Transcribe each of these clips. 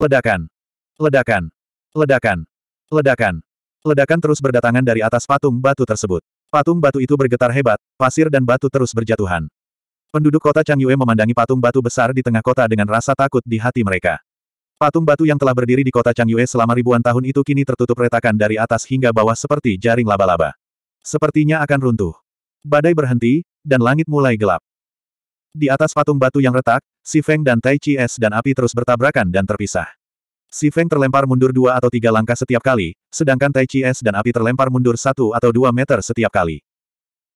Ledakan. Ledakan. Ledakan. Ledakan. Ledakan terus berdatangan dari atas patung batu tersebut. Patung batu itu bergetar hebat, pasir dan batu terus berjatuhan. Penduduk kota Changyue memandangi patung batu besar di tengah kota dengan rasa takut di hati mereka. Patung batu yang telah berdiri di kota Changyue selama ribuan tahun itu kini tertutup retakan dari atas hingga bawah seperti jaring laba-laba. Sepertinya akan runtuh. Badai berhenti, dan langit mulai gelap. Di atas patung batu yang retak, Si Feng dan Tai Chi Es dan api terus bertabrakan dan terpisah. Si Feng terlempar mundur dua atau tiga langkah setiap kali, sedangkan Tai Chi Es dan api terlempar mundur satu atau dua meter setiap kali.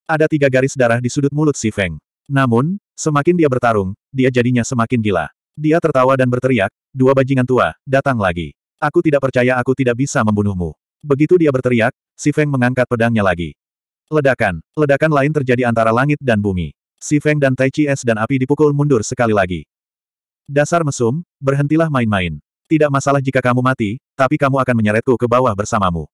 Ada tiga garis darah di sudut mulut Si Feng. Namun, semakin dia bertarung, dia jadinya semakin gila. Dia tertawa dan berteriak, dua bajingan tua, datang lagi. Aku tidak percaya aku tidak bisa membunuhmu. Begitu dia berteriak, Si Feng mengangkat pedangnya lagi. Ledakan. Ledakan lain terjadi antara langit dan bumi. Si Feng dan Tai Chi Es dan api dipukul mundur sekali lagi. Dasar mesum, berhentilah main-main. Tidak masalah jika kamu mati, tapi kamu akan menyeretku ke bawah bersamamu.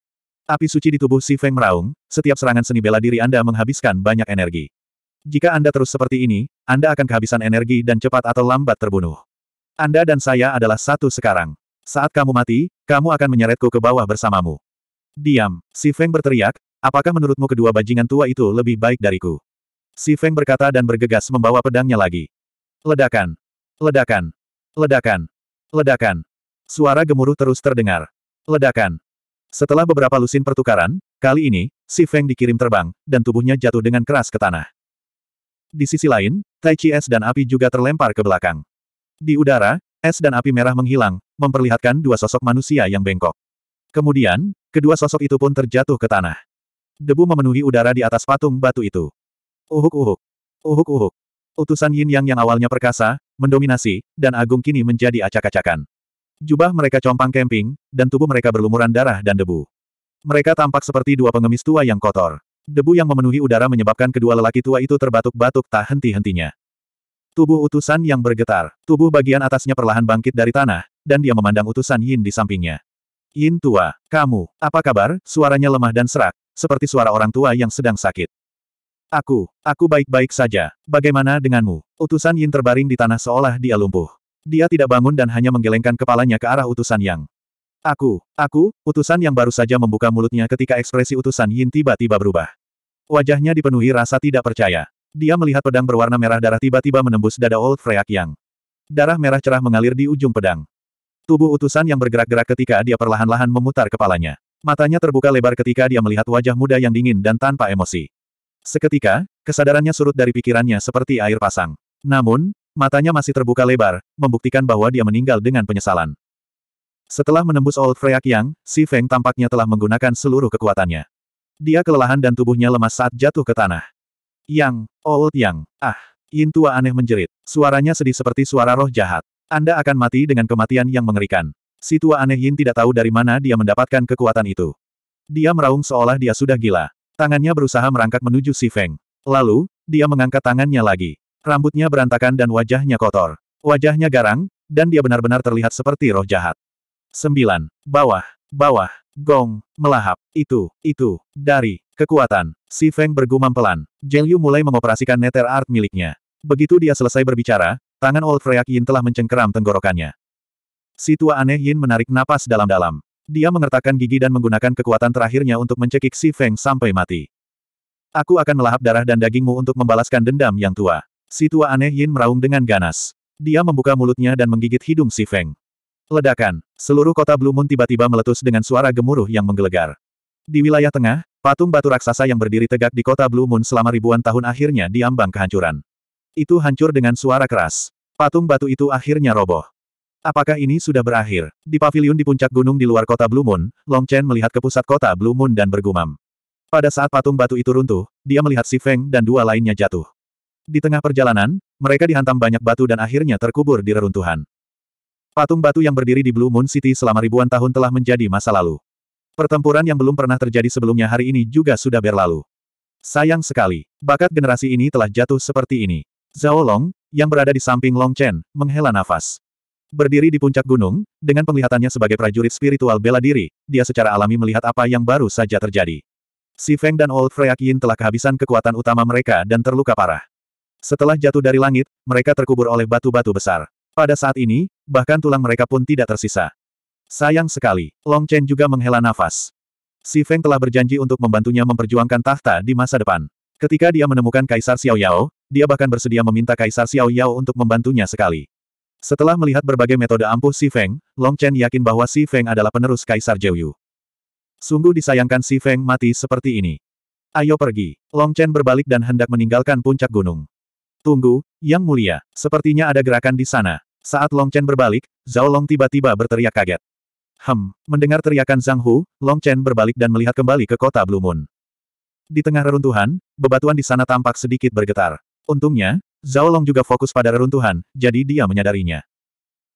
Api suci di tubuh Si Feng meraung, setiap serangan seni bela diri Anda menghabiskan banyak energi. Jika Anda terus seperti ini, Anda akan kehabisan energi dan cepat atau lambat terbunuh. Anda dan saya adalah satu sekarang. Saat kamu mati, kamu akan menyeretku ke bawah bersamamu. Diam, Si Feng berteriak, apakah menurutmu kedua bajingan tua itu lebih baik dariku? Si Feng berkata dan bergegas membawa pedangnya lagi. Ledakan. Ledakan. Ledakan. Ledakan. Suara gemuruh terus terdengar. Ledakan. Setelah beberapa lusin pertukaran, kali ini, Si Feng dikirim terbang, dan tubuhnya jatuh dengan keras ke tanah. Di sisi lain, Tai Chi Es dan api juga terlempar ke belakang. Di udara, es dan api merah menghilang, memperlihatkan dua sosok manusia yang bengkok. Kemudian, kedua sosok itu pun terjatuh ke tanah. Debu memenuhi udara di atas patung batu itu. Uhuk-uhuk. Uhuk-uhuk. Utusan Yin Yang yang awalnya perkasa, mendominasi, dan agung kini menjadi acak-acakan. Jubah mereka compang camping, dan tubuh mereka berlumuran darah dan debu. Mereka tampak seperti dua pengemis tua yang kotor. Debu yang memenuhi udara menyebabkan kedua lelaki tua itu terbatuk-batuk tak henti-hentinya. Tubuh utusan yang bergetar, tubuh bagian atasnya perlahan bangkit dari tanah, dan dia memandang utusan Yin di sampingnya. Yin tua, kamu, apa kabar? Suaranya lemah dan serak, seperti suara orang tua yang sedang sakit. Aku, aku baik-baik saja. Bagaimana denganmu? Utusan Yin terbaring di tanah seolah dia lumpuh. Dia tidak bangun dan hanya menggelengkan kepalanya ke arah utusan Yang. Aku, aku, utusan yang baru saja membuka mulutnya ketika ekspresi utusan Yin tiba-tiba berubah. Wajahnya dipenuhi rasa tidak percaya. Dia melihat pedang berwarna merah darah tiba-tiba menembus dada Old Freyak Yang. Darah merah cerah mengalir di ujung pedang. Tubuh utusan yang bergerak-gerak ketika dia perlahan-lahan memutar kepalanya. Matanya terbuka lebar ketika dia melihat wajah muda yang dingin dan tanpa emosi. Seketika, kesadarannya surut dari pikirannya seperti air pasang. Namun, matanya masih terbuka lebar, membuktikan bahwa dia meninggal dengan penyesalan. Setelah menembus Old Freyak Yang, Si Feng tampaknya telah menggunakan seluruh kekuatannya. Dia kelelahan dan tubuhnya lemas saat jatuh ke tanah. Yang, Old Yang, ah, Yin tua aneh menjerit. Suaranya sedih seperti suara roh jahat. Anda akan mati dengan kematian yang mengerikan. Si tua aneh Yin tidak tahu dari mana dia mendapatkan kekuatan itu. Dia meraung seolah dia sudah gila. Tangannya berusaha merangkak menuju Si Feng. Lalu, dia mengangkat tangannya lagi. Rambutnya berantakan dan wajahnya kotor. Wajahnya garang, dan dia benar-benar terlihat seperti roh jahat. Sembilan. Bawah. Bawah. Gong. Melahap. Itu. Itu. Dari. Kekuatan. Si Feng bergumam pelan. Zheng Yu mulai mengoperasikan Nether Art miliknya. Begitu dia selesai berbicara, Tangan Old Freyak Yin telah mencengkeram tenggorokannya. Si tua aneh Yin menarik napas dalam-dalam. Dia mengertakkan gigi dan menggunakan kekuatan terakhirnya untuk mencekik si Feng sampai mati. Aku akan melahap darah dan dagingmu untuk membalaskan dendam yang tua. Si tua aneh Yin meraung dengan ganas. Dia membuka mulutnya dan menggigit hidung si Feng. Ledakan. Seluruh kota Blue Moon tiba-tiba meletus dengan suara gemuruh yang menggelegar. Di wilayah tengah, patung batu raksasa yang berdiri tegak di kota Blue Moon selama ribuan tahun akhirnya diambang kehancuran. Itu hancur dengan suara keras. Patung batu itu akhirnya roboh. Apakah ini sudah berakhir? Di pavilion di puncak gunung di luar kota Blue Moon, Long Chen melihat ke pusat kota Blue Moon dan bergumam. Pada saat patung batu itu runtuh, dia melihat Si Feng dan dua lainnya jatuh. Di tengah perjalanan, mereka dihantam banyak batu dan akhirnya terkubur di reruntuhan. Patung batu yang berdiri di Blue Moon City selama ribuan tahun telah menjadi masa lalu. Pertempuran yang belum pernah terjadi sebelumnya hari ini juga sudah berlalu. Sayang sekali, bakat generasi ini telah jatuh seperti ini. Zhao Long, yang berada di samping Long Chen, menghela nafas. Berdiri di puncak gunung, dengan penglihatannya sebagai prajurit spiritual bela diri, dia secara alami melihat apa yang baru saja terjadi. Si Feng dan Old Freyak Yin telah kehabisan kekuatan utama mereka dan terluka parah. Setelah jatuh dari langit, mereka terkubur oleh batu-batu besar. Pada saat ini, bahkan tulang mereka pun tidak tersisa. Sayang sekali, Long Chen juga menghela nafas. Si Feng telah berjanji untuk membantunya memperjuangkan tahta di masa depan. Ketika dia menemukan Kaisar Xiao Yao, dia bahkan bersedia meminta Kaisar Xiao Yao untuk membantunya sekali. Setelah melihat berbagai metode ampuh Si Feng, Long Chen yakin bahwa Si Feng adalah penerus Kaisar Yu. Sungguh disayangkan Si Feng mati seperti ini. Ayo pergi. Long Chen berbalik dan hendak meninggalkan puncak gunung. Tunggu, Yang Mulia. Sepertinya ada gerakan di sana. Saat Long Chen berbalik, Zhao Long tiba-tiba berteriak kaget. Hem, mendengar teriakan Zhang Hu, Long Chen berbalik dan melihat kembali ke kota Blue Moon. Di tengah reruntuhan, bebatuan di sana tampak sedikit bergetar. Untungnya, Zhao Long juga fokus pada reruntuhan, jadi dia menyadarinya.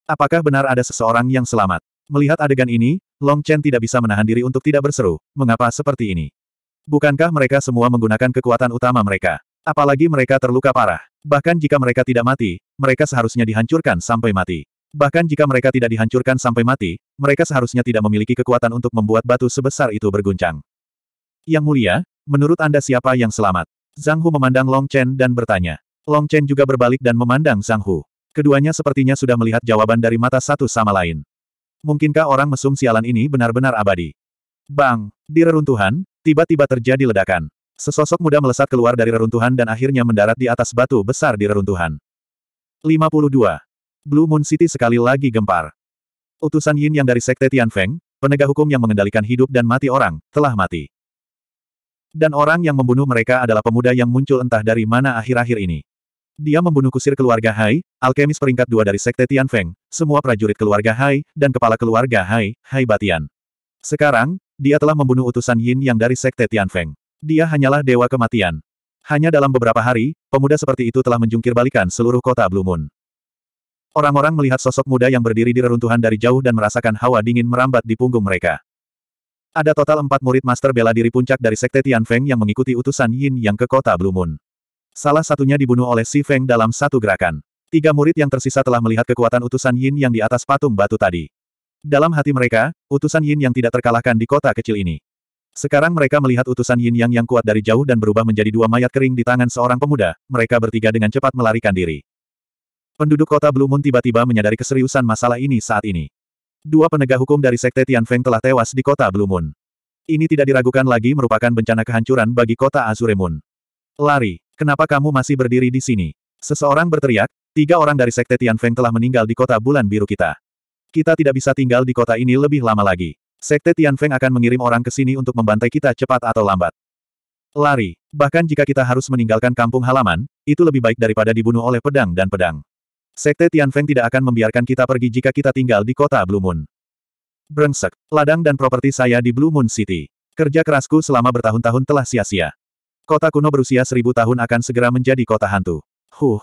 Apakah benar ada seseorang yang selamat? Melihat adegan ini, Long Chen tidak bisa menahan diri untuk tidak berseru, mengapa seperti ini? Bukankah mereka semua menggunakan kekuatan utama mereka? Apalagi mereka terluka parah. Bahkan jika mereka tidak mati, mereka seharusnya dihancurkan sampai mati. Bahkan jika mereka tidak dihancurkan sampai mati, mereka seharusnya tidak memiliki kekuatan untuk membuat batu sebesar itu berguncang. Yang mulia, menurut Anda siapa yang selamat? Zhang Hu memandang Long Chen dan bertanya. Long Chen juga berbalik dan memandang Zhang Hu. Keduanya sepertinya sudah melihat jawaban dari mata satu sama lain. Mungkinkah orang mesum sialan ini benar-benar abadi? Bang! Di reruntuhan, tiba-tiba terjadi ledakan. Sesosok muda melesat keluar dari reruntuhan dan akhirnya mendarat di atas batu besar di reruntuhan. 52. Blue Moon City sekali lagi gempar. Utusan Yin yang dari Sekte Tianfeng, penegak hukum yang mengendalikan hidup dan mati orang, telah mati. Dan orang yang membunuh mereka adalah pemuda yang muncul entah dari mana akhir-akhir ini. Dia membunuh kusir keluarga Hai, alkemis peringkat dua dari Sekte Tianfeng, semua prajurit keluarga Hai, dan kepala keluarga Hai, Hai Batian. Sekarang, dia telah membunuh utusan Yin yang dari Sekte Tianfeng. Dia hanyalah dewa kematian. Hanya dalam beberapa hari, pemuda seperti itu telah menjungkir balikan seluruh kota Blue Moon. Orang-orang melihat sosok muda yang berdiri di reruntuhan dari jauh dan merasakan hawa dingin merambat di punggung mereka. Ada total empat murid master bela diri puncak dari Sekte Tianfeng yang mengikuti utusan Yin yang ke kota Blue Moon. Salah satunya dibunuh oleh Si Feng dalam satu gerakan. Tiga murid yang tersisa telah melihat kekuatan utusan Yin yang di atas patung batu tadi. Dalam hati mereka, utusan Yin yang tidak terkalahkan di kota kecil ini. Sekarang mereka melihat utusan Yin Yang yang kuat dari jauh dan berubah menjadi dua mayat kering di tangan seorang pemuda, mereka bertiga dengan cepat melarikan diri. Penduduk kota Blue Moon tiba-tiba menyadari keseriusan masalah ini saat ini. Dua penegak hukum dari Sekte Tianfeng telah tewas di kota Blue Moon. Ini tidak diragukan lagi merupakan bencana kehancuran bagi kota Azure Moon. Lari, kenapa kamu masih berdiri di sini? Seseorang berteriak, tiga orang dari Sekte Tianfeng telah meninggal di kota bulan biru kita. Kita tidak bisa tinggal di kota ini lebih lama lagi. Sekte Tianfeng akan mengirim orang ke sini untuk membantai kita cepat atau lambat. Lari, bahkan jika kita harus meninggalkan kampung halaman, itu lebih baik daripada dibunuh oleh pedang dan pedang. Sekte Tianfeng tidak akan membiarkan kita pergi jika kita tinggal di kota Blue Moon. Brengsek, ladang dan properti saya di Blue Moon City. Kerja kerasku selama bertahun-tahun telah sia-sia. Kota kuno berusia seribu tahun akan segera menjadi kota hantu. Huh.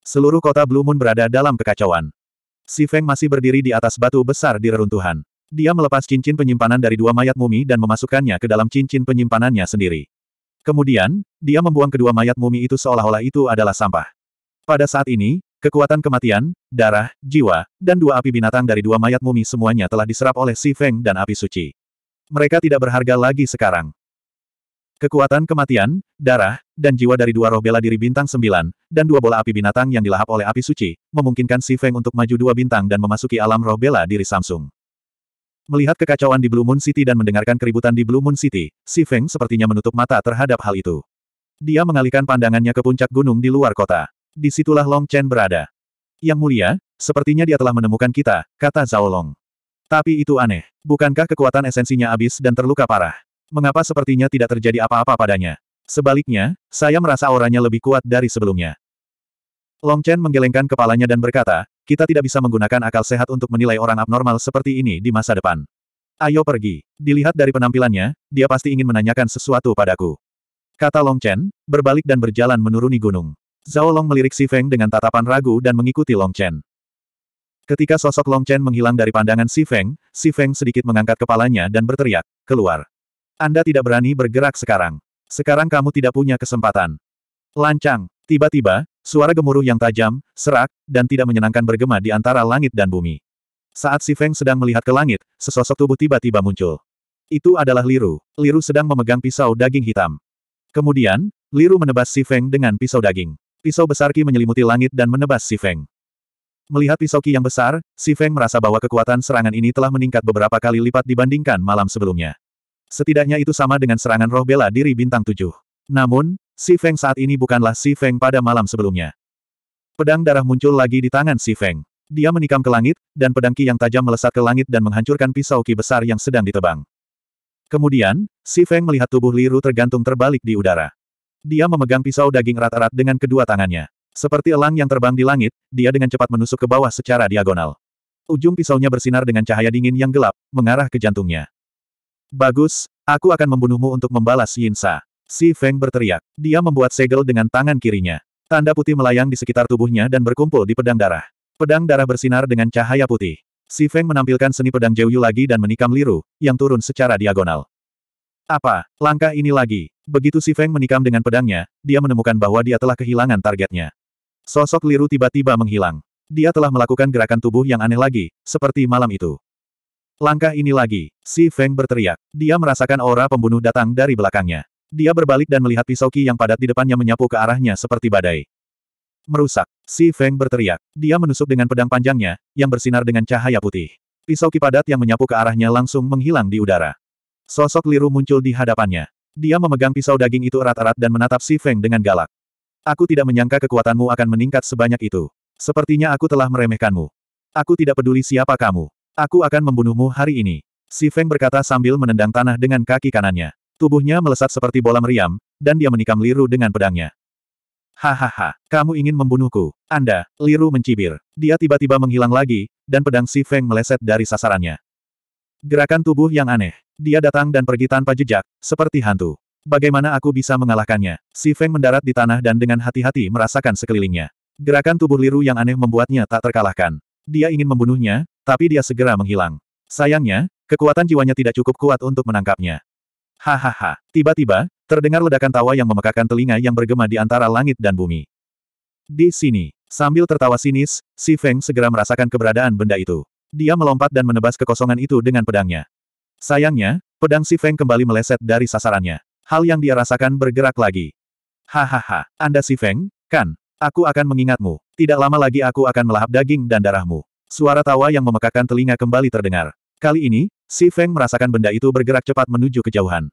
Seluruh kota Blue Moon berada dalam kekacauan. Si Feng masih berdiri di atas batu besar di reruntuhan. Dia melepas cincin penyimpanan dari dua mayat mumi dan memasukkannya ke dalam cincin penyimpanannya sendiri. Kemudian, dia membuang kedua mayat mumi itu seolah-olah itu adalah sampah. Pada saat ini, Kekuatan kematian, darah, jiwa, dan dua api binatang dari dua mayat mumi semuanya telah diserap oleh Si Feng dan api suci. Mereka tidak berharga lagi sekarang. Kekuatan kematian, darah, dan jiwa dari dua roh bela diri bintang sembilan, dan dua bola api binatang yang dilahap oleh api suci, memungkinkan Si Feng untuk maju dua bintang dan memasuki alam roh bela diri Samsung. Melihat kekacauan di Blue Moon City dan mendengarkan keributan di Blue Moon City, Si Feng sepertinya menutup mata terhadap hal itu. Dia mengalihkan pandangannya ke puncak gunung di luar kota. Di situlah Long Chen berada. Yang mulia, sepertinya dia telah menemukan kita, kata Zhao Long. Tapi itu aneh. Bukankah kekuatan esensinya habis dan terluka parah? Mengapa sepertinya tidak terjadi apa-apa padanya? Sebaliknya, saya merasa auranya lebih kuat dari sebelumnya. Long Chen menggelengkan kepalanya dan berkata, kita tidak bisa menggunakan akal sehat untuk menilai orang abnormal seperti ini di masa depan. Ayo pergi. Dilihat dari penampilannya, dia pasti ingin menanyakan sesuatu padaku. Kata Long Chen, berbalik dan berjalan menuruni gunung. Zhao Long melirik Si Feng dengan tatapan ragu dan mengikuti Long Chen. Ketika sosok Long Chen menghilang dari pandangan Si Feng, Si Feng sedikit mengangkat kepalanya dan berteriak, keluar. Anda tidak berani bergerak sekarang. Sekarang kamu tidak punya kesempatan. Lancang. Tiba-tiba, suara gemuruh yang tajam, serak, dan tidak menyenangkan bergema di antara langit dan bumi. Saat Si Feng sedang melihat ke langit, sesosok tubuh tiba-tiba muncul. Itu adalah Liru. Liru sedang memegang pisau daging hitam. Kemudian, Liru menebas Si Feng dengan pisau daging. Pisau besar Ki menyelimuti langit dan menebas Si Feng. Melihat pisau ki yang besar, Si Feng merasa bahwa kekuatan serangan ini telah meningkat beberapa kali lipat dibandingkan malam sebelumnya. Setidaknya itu sama dengan serangan roh bela diri bintang tujuh. Namun, Si Feng saat ini bukanlah Si Feng pada malam sebelumnya. Pedang darah muncul lagi di tangan Si Feng. Dia menikam ke langit, dan pedang ki yang tajam melesat ke langit dan menghancurkan pisau ki besar yang sedang ditebang. Kemudian, Si Feng melihat tubuh Liru tergantung terbalik di udara. Dia memegang pisau daging erat-erat dengan kedua tangannya. Seperti elang yang terbang di langit, dia dengan cepat menusuk ke bawah secara diagonal. Ujung pisaunya bersinar dengan cahaya dingin yang gelap, mengarah ke jantungnya. Bagus, aku akan membunuhmu untuk membalas Yinsa. Si Feng berteriak. Dia membuat segel dengan tangan kirinya. Tanda putih melayang di sekitar tubuhnya dan berkumpul di pedang darah. Pedang darah bersinar dengan cahaya putih. Si Feng menampilkan seni pedang Jeuyu lagi dan menikam Liru, yang turun secara diagonal. Apa, langkah ini lagi. Begitu Si Feng menikam dengan pedangnya, dia menemukan bahwa dia telah kehilangan targetnya. Sosok Liru tiba-tiba menghilang. Dia telah melakukan gerakan tubuh yang aneh lagi, seperti malam itu. Langkah ini lagi, Si Feng berteriak. Dia merasakan aura pembunuh datang dari belakangnya. Dia berbalik dan melihat pisau Qi yang padat di depannya menyapu ke arahnya seperti badai. Merusak. Si Feng berteriak. Dia menusuk dengan pedang panjangnya, yang bersinar dengan cahaya putih. Pisau Qi padat yang menyapu ke arahnya langsung menghilang di udara. Sosok Liru muncul di hadapannya. Dia memegang pisau daging itu erat-erat dan menatap Si Feng dengan galak. Aku tidak menyangka kekuatanmu akan meningkat sebanyak itu. Sepertinya aku telah meremehkanmu. Aku tidak peduli siapa kamu. Aku akan membunuhmu hari ini. Si Feng berkata sambil menendang tanah dengan kaki kanannya. Tubuhnya melesat seperti bola meriam, dan dia menikam Liru dengan pedangnya. Hahaha, kamu ingin membunuhku. Anda, Liru mencibir. Dia tiba-tiba menghilang lagi, dan pedang Si Feng meleset dari sasarannya. Gerakan tubuh yang aneh. Dia datang dan pergi tanpa jejak, seperti hantu. Bagaimana aku bisa mengalahkannya? Si Feng mendarat di tanah dan dengan hati-hati merasakan sekelilingnya. Gerakan tubuh Liru yang aneh membuatnya tak terkalahkan. Dia ingin membunuhnya, tapi dia segera menghilang. Sayangnya, kekuatan jiwanya tidak cukup kuat untuk menangkapnya. Hahaha. Tiba-tiba, terdengar ledakan tawa yang memekakan telinga yang bergema di antara langit dan bumi. Di sini, sambil tertawa sinis, Si Feng segera merasakan keberadaan benda itu. Dia melompat dan menebas kekosongan itu dengan pedangnya. Sayangnya, pedang Si Feng kembali meleset dari sasarannya. Hal yang dia rasakan bergerak lagi. Hahaha, Anda si Feng, kan? Aku akan mengingatmu. Tidak lama lagi aku akan melahap daging dan darahmu. Suara tawa yang memekakan telinga kembali terdengar. Kali ini, Si Feng merasakan benda itu bergerak cepat menuju kejauhan.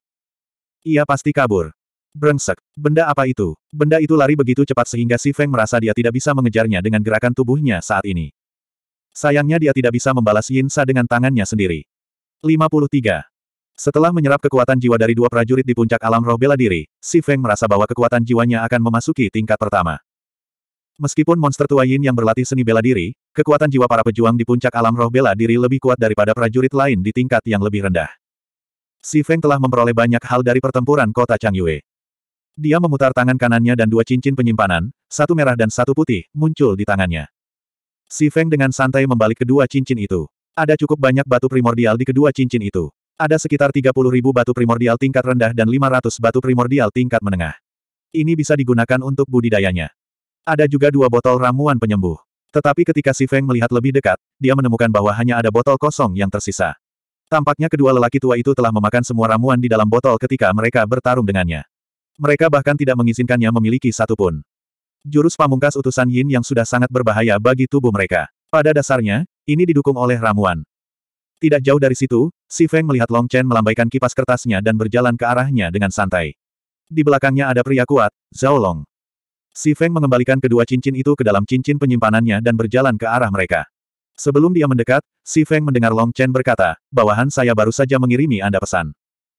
Ia pasti kabur. Brengsek. Benda apa itu? Benda itu lari begitu cepat sehingga Si Feng merasa dia tidak bisa mengejarnya dengan gerakan tubuhnya saat ini. Sayangnya dia tidak bisa membalas Yin Sa dengan tangannya sendiri. 53. Setelah menyerap kekuatan jiwa dari dua prajurit di puncak alam roh bela diri, Si Feng merasa bahwa kekuatan jiwanya akan memasuki tingkat pertama. Meskipun monster tua Yin yang berlatih seni bela diri, kekuatan jiwa para pejuang di puncak alam roh bela diri lebih kuat daripada prajurit lain di tingkat yang lebih rendah. Si Feng telah memperoleh banyak hal dari pertempuran kota Changyue. Dia memutar tangan kanannya dan dua cincin penyimpanan, satu merah dan satu putih, muncul di tangannya. Si Feng dengan santai membalik kedua cincin itu. Ada cukup banyak batu primordial di kedua cincin itu. Ada sekitar 30 ribu batu primordial tingkat rendah dan 500 batu primordial tingkat menengah. Ini bisa digunakan untuk budidayanya. Ada juga dua botol ramuan penyembuh. Tetapi ketika Si Feng melihat lebih dekat, dia menemukan bahwa hanya ada botol kosong yang tersisa. Tampaknya kedua lelaki tua itu telah memakan semua ramuan di dalam botol ketika mereka bertarung dengannya. Mereka bahkan tidak mengizinkannya memiliki satu pun. Jurus pamungkas utusan Yin yang sudah sangat berbahaya bagi tubuh mereka. Pada dasarnya, ini didukung oleh ramuan. Tidak jauh dari situ, Si Feng melihat Long Chen melambaikan kipas kertasnya dan berjalan ke arahnya dengan santai. Di belakangnya ada pria kuat, Zhao Long. Si Feng mengembalikan kedua cincin itu ke dalam cincin penyimpanannya dan berjalan ke arah mereka. Sebelum dia mendekat, Si Feng mendengar Long Chen berkata, bawahan saya baru saja mengirimi Anda pesan.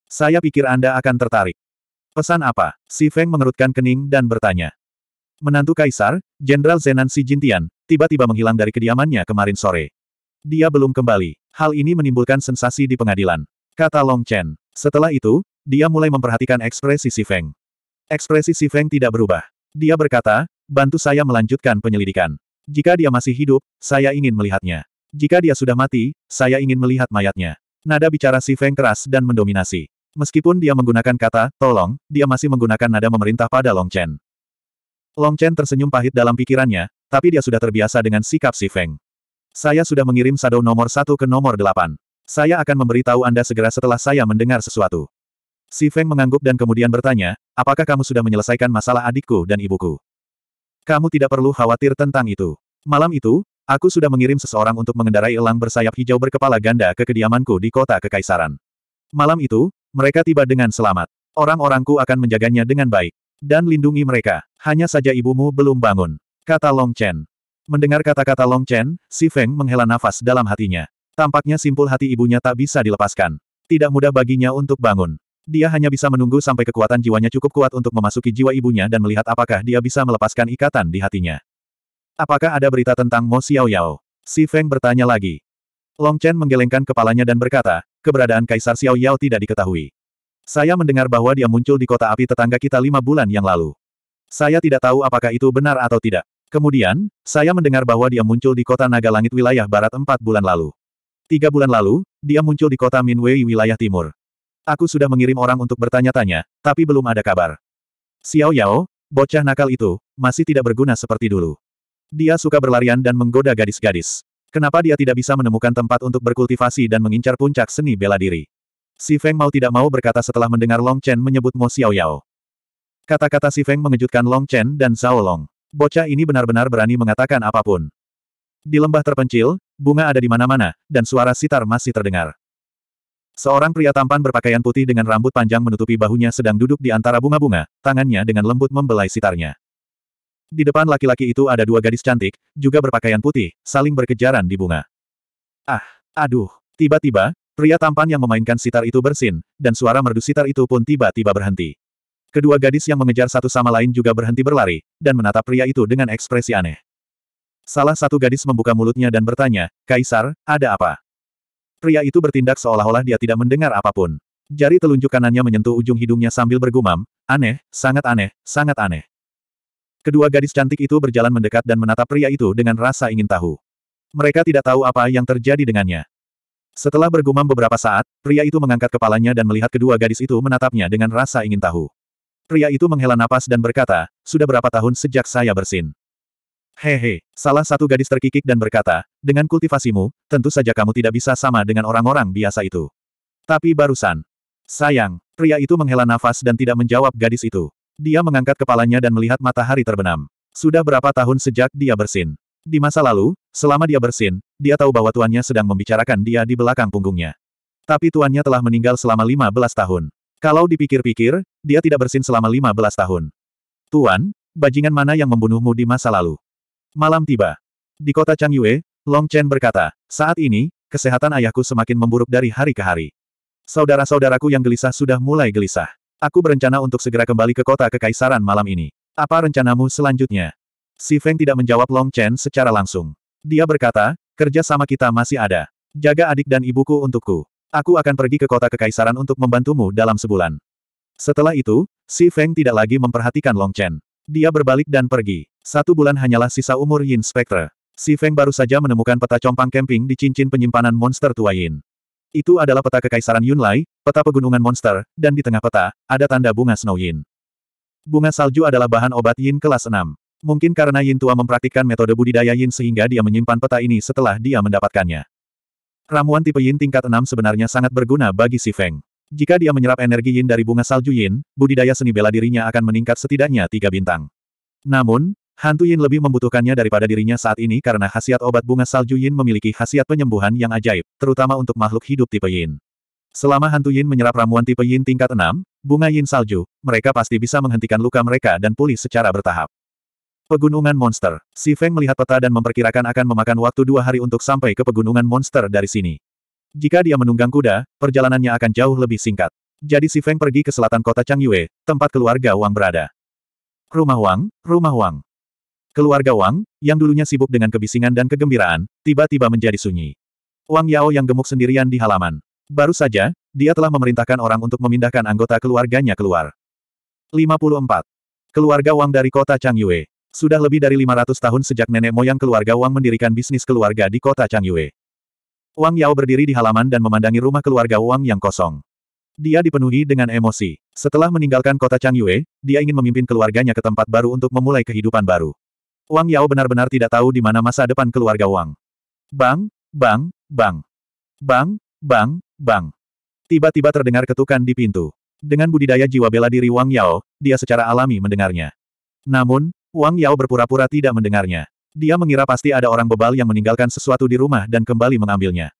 Saya pikir Anda akan tertarik. Pesan apa? Si Feng mengerutkan kening dan bertanya. Menantu Kaisar, Jenderal Zenan Si Jintian, tiba-tiba menghilang dari kediamannya kemarin sore. Dia belum kembali. Hal ini menimbulkan sensasi di pengadilan. Kata Long Chen. Setelah itu, dia mulai memperhatikan ekspresi Si Feng. Ekspresi Si Feng tidak berubah. Dia berkata, bantu saya melanjutkan penyelidikan. Jika dia masih hidup, saya ingin melihatnya. Jika dia sudah mati, saya ingin melihat mayatnya. Nada bicara Si Feng keras dan mendominasi. Meskipun dia menggunakan kata, tolong, dia masih menggunakan nada memerintah pada Long Chen. Long Chen tersenyum pahit dalam pikirannya, tapi dia sudah terbiasa dengan sikap Si Feng. Saya sudah mengirim Shadow nomor satu ke nomor delapan. Saya akan memberitahu Anda segera setelah saya mendengar sesuatu. Si Feng mengangguk dan kemudian bertanya, apakah kamu sudah menyelesaikan masalah adikku dan ibuku? Kamu tidak perlu khawatir tentang itu. Malam itu, Aku sudah mengirim seseorang untuk mengendarai elang bersayap hijau berkepala ganda ke kediamanku di kota kekaisaran. Malam itu, mereka tiba dengan selamat. Orang-orangku akan menjaganya dengan baik. Dan lindungi mereka. Hanya saja ibumu belum bangun. Kata Long Chen. Mendengar kata-kata Long Chen, Si Feng menghela nafas dalam hatinya. Tampaknya simpul hati ibunya tak bisa dilepaskan. Tidak mudah baginya untuk bangun. Dia hanya bisa menunggu sampai kekuatan jiwanya cukup kuat untuk memasuki jiwa ibunya dan melihat apakah dia bisa melepaskan ikatan di hatinya. Apakah ada berita tentang Mo Xiao Yao? Si Feng bertanya lagi. Long Chen menggelengkan kepalanya dan berkata, keberadaan Kaisar Xiao Yao tidak diketahui. Saya mendengar bahwa dia muncul di kota api tetangga kita lima bulan yang lalu. Saya tidak tahu apakah itu benar atau tidak. Kemudian, saya mendengar bahwa dia muncul di kota Naga Langit wilayah barat empat bulan lalu. Tiga bulan lalu, dia muncul di kota Minwei wilayah timur. Aku sudah mengirim orang untuk bertanya-tanya, tapi belum ada kabar. Xiao Yao, bocah nakal itu, masih tidak berguna seperti dulu. Dia suka berlarian dan menggoda gadis-gadis. Kenapa dia tidak bisa menemukan tempat untuk berkultivasi dan mengincar puncak seni bela diri? Si Feng mau tidak mau berkata setelah mendengar Long Chen menyebut Mo Xiao Yao. Kata-kata Si Feng mengejutkan Long Chen dan Zhao Long. Bocah ini benar-benar berani mengatakan apa pun. Di lembah terpencil, bunga ada di mana-mana, dan suara sitar masih terdengar. Seorang pria tampan berpakaian putih dengan rambut panjang menutupi bahunya sedang duduk di antara bunga-bunga, tangannya dengan lembut membelai sitarnya. Di depan laki-laki itu ada dua gadis cantik, juga berpakaian putih, saling berkejaran di bunga. Ah, aduh, tiba-tiba, pria tampan yang memainkan sitar itu bersin, dan suara merdu sitar itu pun tiba-tiba berhenti. Kedua gadis yang mengejar satu sama lain juga berhenti berlari, dan menatap pria itu dengan ekspresi aneh. Salah satu gadis membuka mulutnya dan bertanya, Kaisar, ada apa? Pria itu bertindak seolah-olah dia tidak mendengar apa pun. Jari telunjuk kanannya menyentuh ujung hidungnya sambil bergumam, aneh, sangat aneh, sangat aneh. Kedua gadis cantik itu berjalan mendekat dan menatap pria itu dengan rasa ingin tahu. Mereka tidak tahu apa yang terjadi dengannya. Setelah bergumam beberapa saat, pria itu mengangkat kepalanya dan melihat kedua gadis itu menatapnya dengan rasa ingin tahu. Pria itu menghela napas dan berkata, sudah berapa tahun sejak saya bersin? Hehe, salah satu gadis terkikik dan berkata, dengan kultivasimu, tentu saja kamu tidak bisa sama dengan orang-orang biasa itu. Tapi barusan. Sayang, pria itu menghela nafas dan tidak menjawab gadis itu. Dia mengangkat kepalanya dan melihat matahari terbenam. Sudah berapa tahun sejak dia bersin. Di masa lalu, selama dia bersin, dia tahu bahwa tuannya sedang membicarakan dia di belakang punggungnya. Tapi tuannya telah meninggal selama 15 tahun. Kalau dipikir-pikir, dia tidak bersin selama 15 tahun. Tuan, bajingan mana yang membunuhmu di masa lalu? Malam tiba. Di kota Changyue, Long Chen berkata, saat ini, kesehatan ayahku semakin memburuk dari hari ke hari. Saudara-saudaraku yang gelisah sudah mulai gelisah. Aku berencana untuk segera kembali ke kota kekaisaran malam ini. Apa rencanamu selanjutnya? Si Feng tidak menjawab Long Chen secara langsung. Dia berkata, kerja sama kita masih ada. Jaga adik dan ibuku untukku. Aku akan pergi ke kota kekaisaran untuk membantumu dalam sebulan. Setelah itu, Si Feng tidak lagi memperhatikan Long Chen. Dia berbalik dan pergi. Satu bulan hanyalah sisa umur Yin Spectre. Si Feng baru saja menemukan peta compang camping di cincin penyimpanan monster tua Yin. Itu adalah peta kekaisaran Yunlai, peta pegunungan monster, dan di tengah peta, ada tanda bunga Snow Yin. Bunga salju adalah bahan obat Yin kelas 6. Mungkin karena Yin tua mempraktikkan metode budidaya Yin sehingga dia menyimpan peta ini setelah dia mendapatkannya. Ramuan tipe Yin tingkat 6 sebenarnya sangat berguna bagi si Feng. Jika dia menyerap energi Yin dari bunga salju Yin, budidaya seni bela dirinya akan meningkat setidaknya tiga bintang. Namun, Hantu Yin lebih membutuhkannya daripada dirinya saat ini karena khasiat obat bunga salju Yin memiliki khasiat penyembuhan yang ajaib, terutama untuk makhluk hidup tipe Yin. Selama hantu Yin menyerap ramuan tipe Yin tingkat 6, bunga Yin salju, mereka pasti bisa menghentikan luka mereka dan pulih secara bertahap. Pegunungan Monster Si Feng melihat peta dan memperkirakan akan memakan waktu dua hari untuk sampai ke pegunungan monster dari sini. Jika dia menunggang kuda, perjalanannya akan jauh lebih singkat. Jadi Si Feng pergi ke selatan kota Changyue, tempat keluarga Wang berada. Rumah Wang, rumah Wang. Keluarga Wang, yang dulunya sibuk dengan kebisingan dan kegembiraan, tiba-tiba menjadi sunyi. Wang Yao yang gemuk sendirian di halaman. Baru saja, dia telah memerintahkan orang untuk memindahkan anggota keluarganya keluar. 54. Keluarga Wang dari kota Changyue. Sudah lebih dari 500 tahun sejak nenek moyang keluarga Wang mendirikan bisnis keluarga di kota Changyue. Wang Yao berdiri di halaman dan memandangi rumah keluarga Wang yang kosong. Dia dipenuhi dengan emosi. Setelah meninggalkan kota Changyue, dia ingin memimpin keluarganya ke tempat baru untuk memulai kehidupan baru. Wang Yao benar-benar tidak tahu di mana masa depan keluarga Wang. Bang, bang, bang. Bang, bang, bang. Tiba-tiba terdengar ketukan di pintu. Dengan budidaya jiwa bela diri Wang Yao, dia secara alami mendengarnya. Namun, Wang Yao berpura-pura tidak mendengarnya. Dia mengira pasti ada orang bebal yang meninggalkan sesuatu di rumah dan kembali mengambilnya.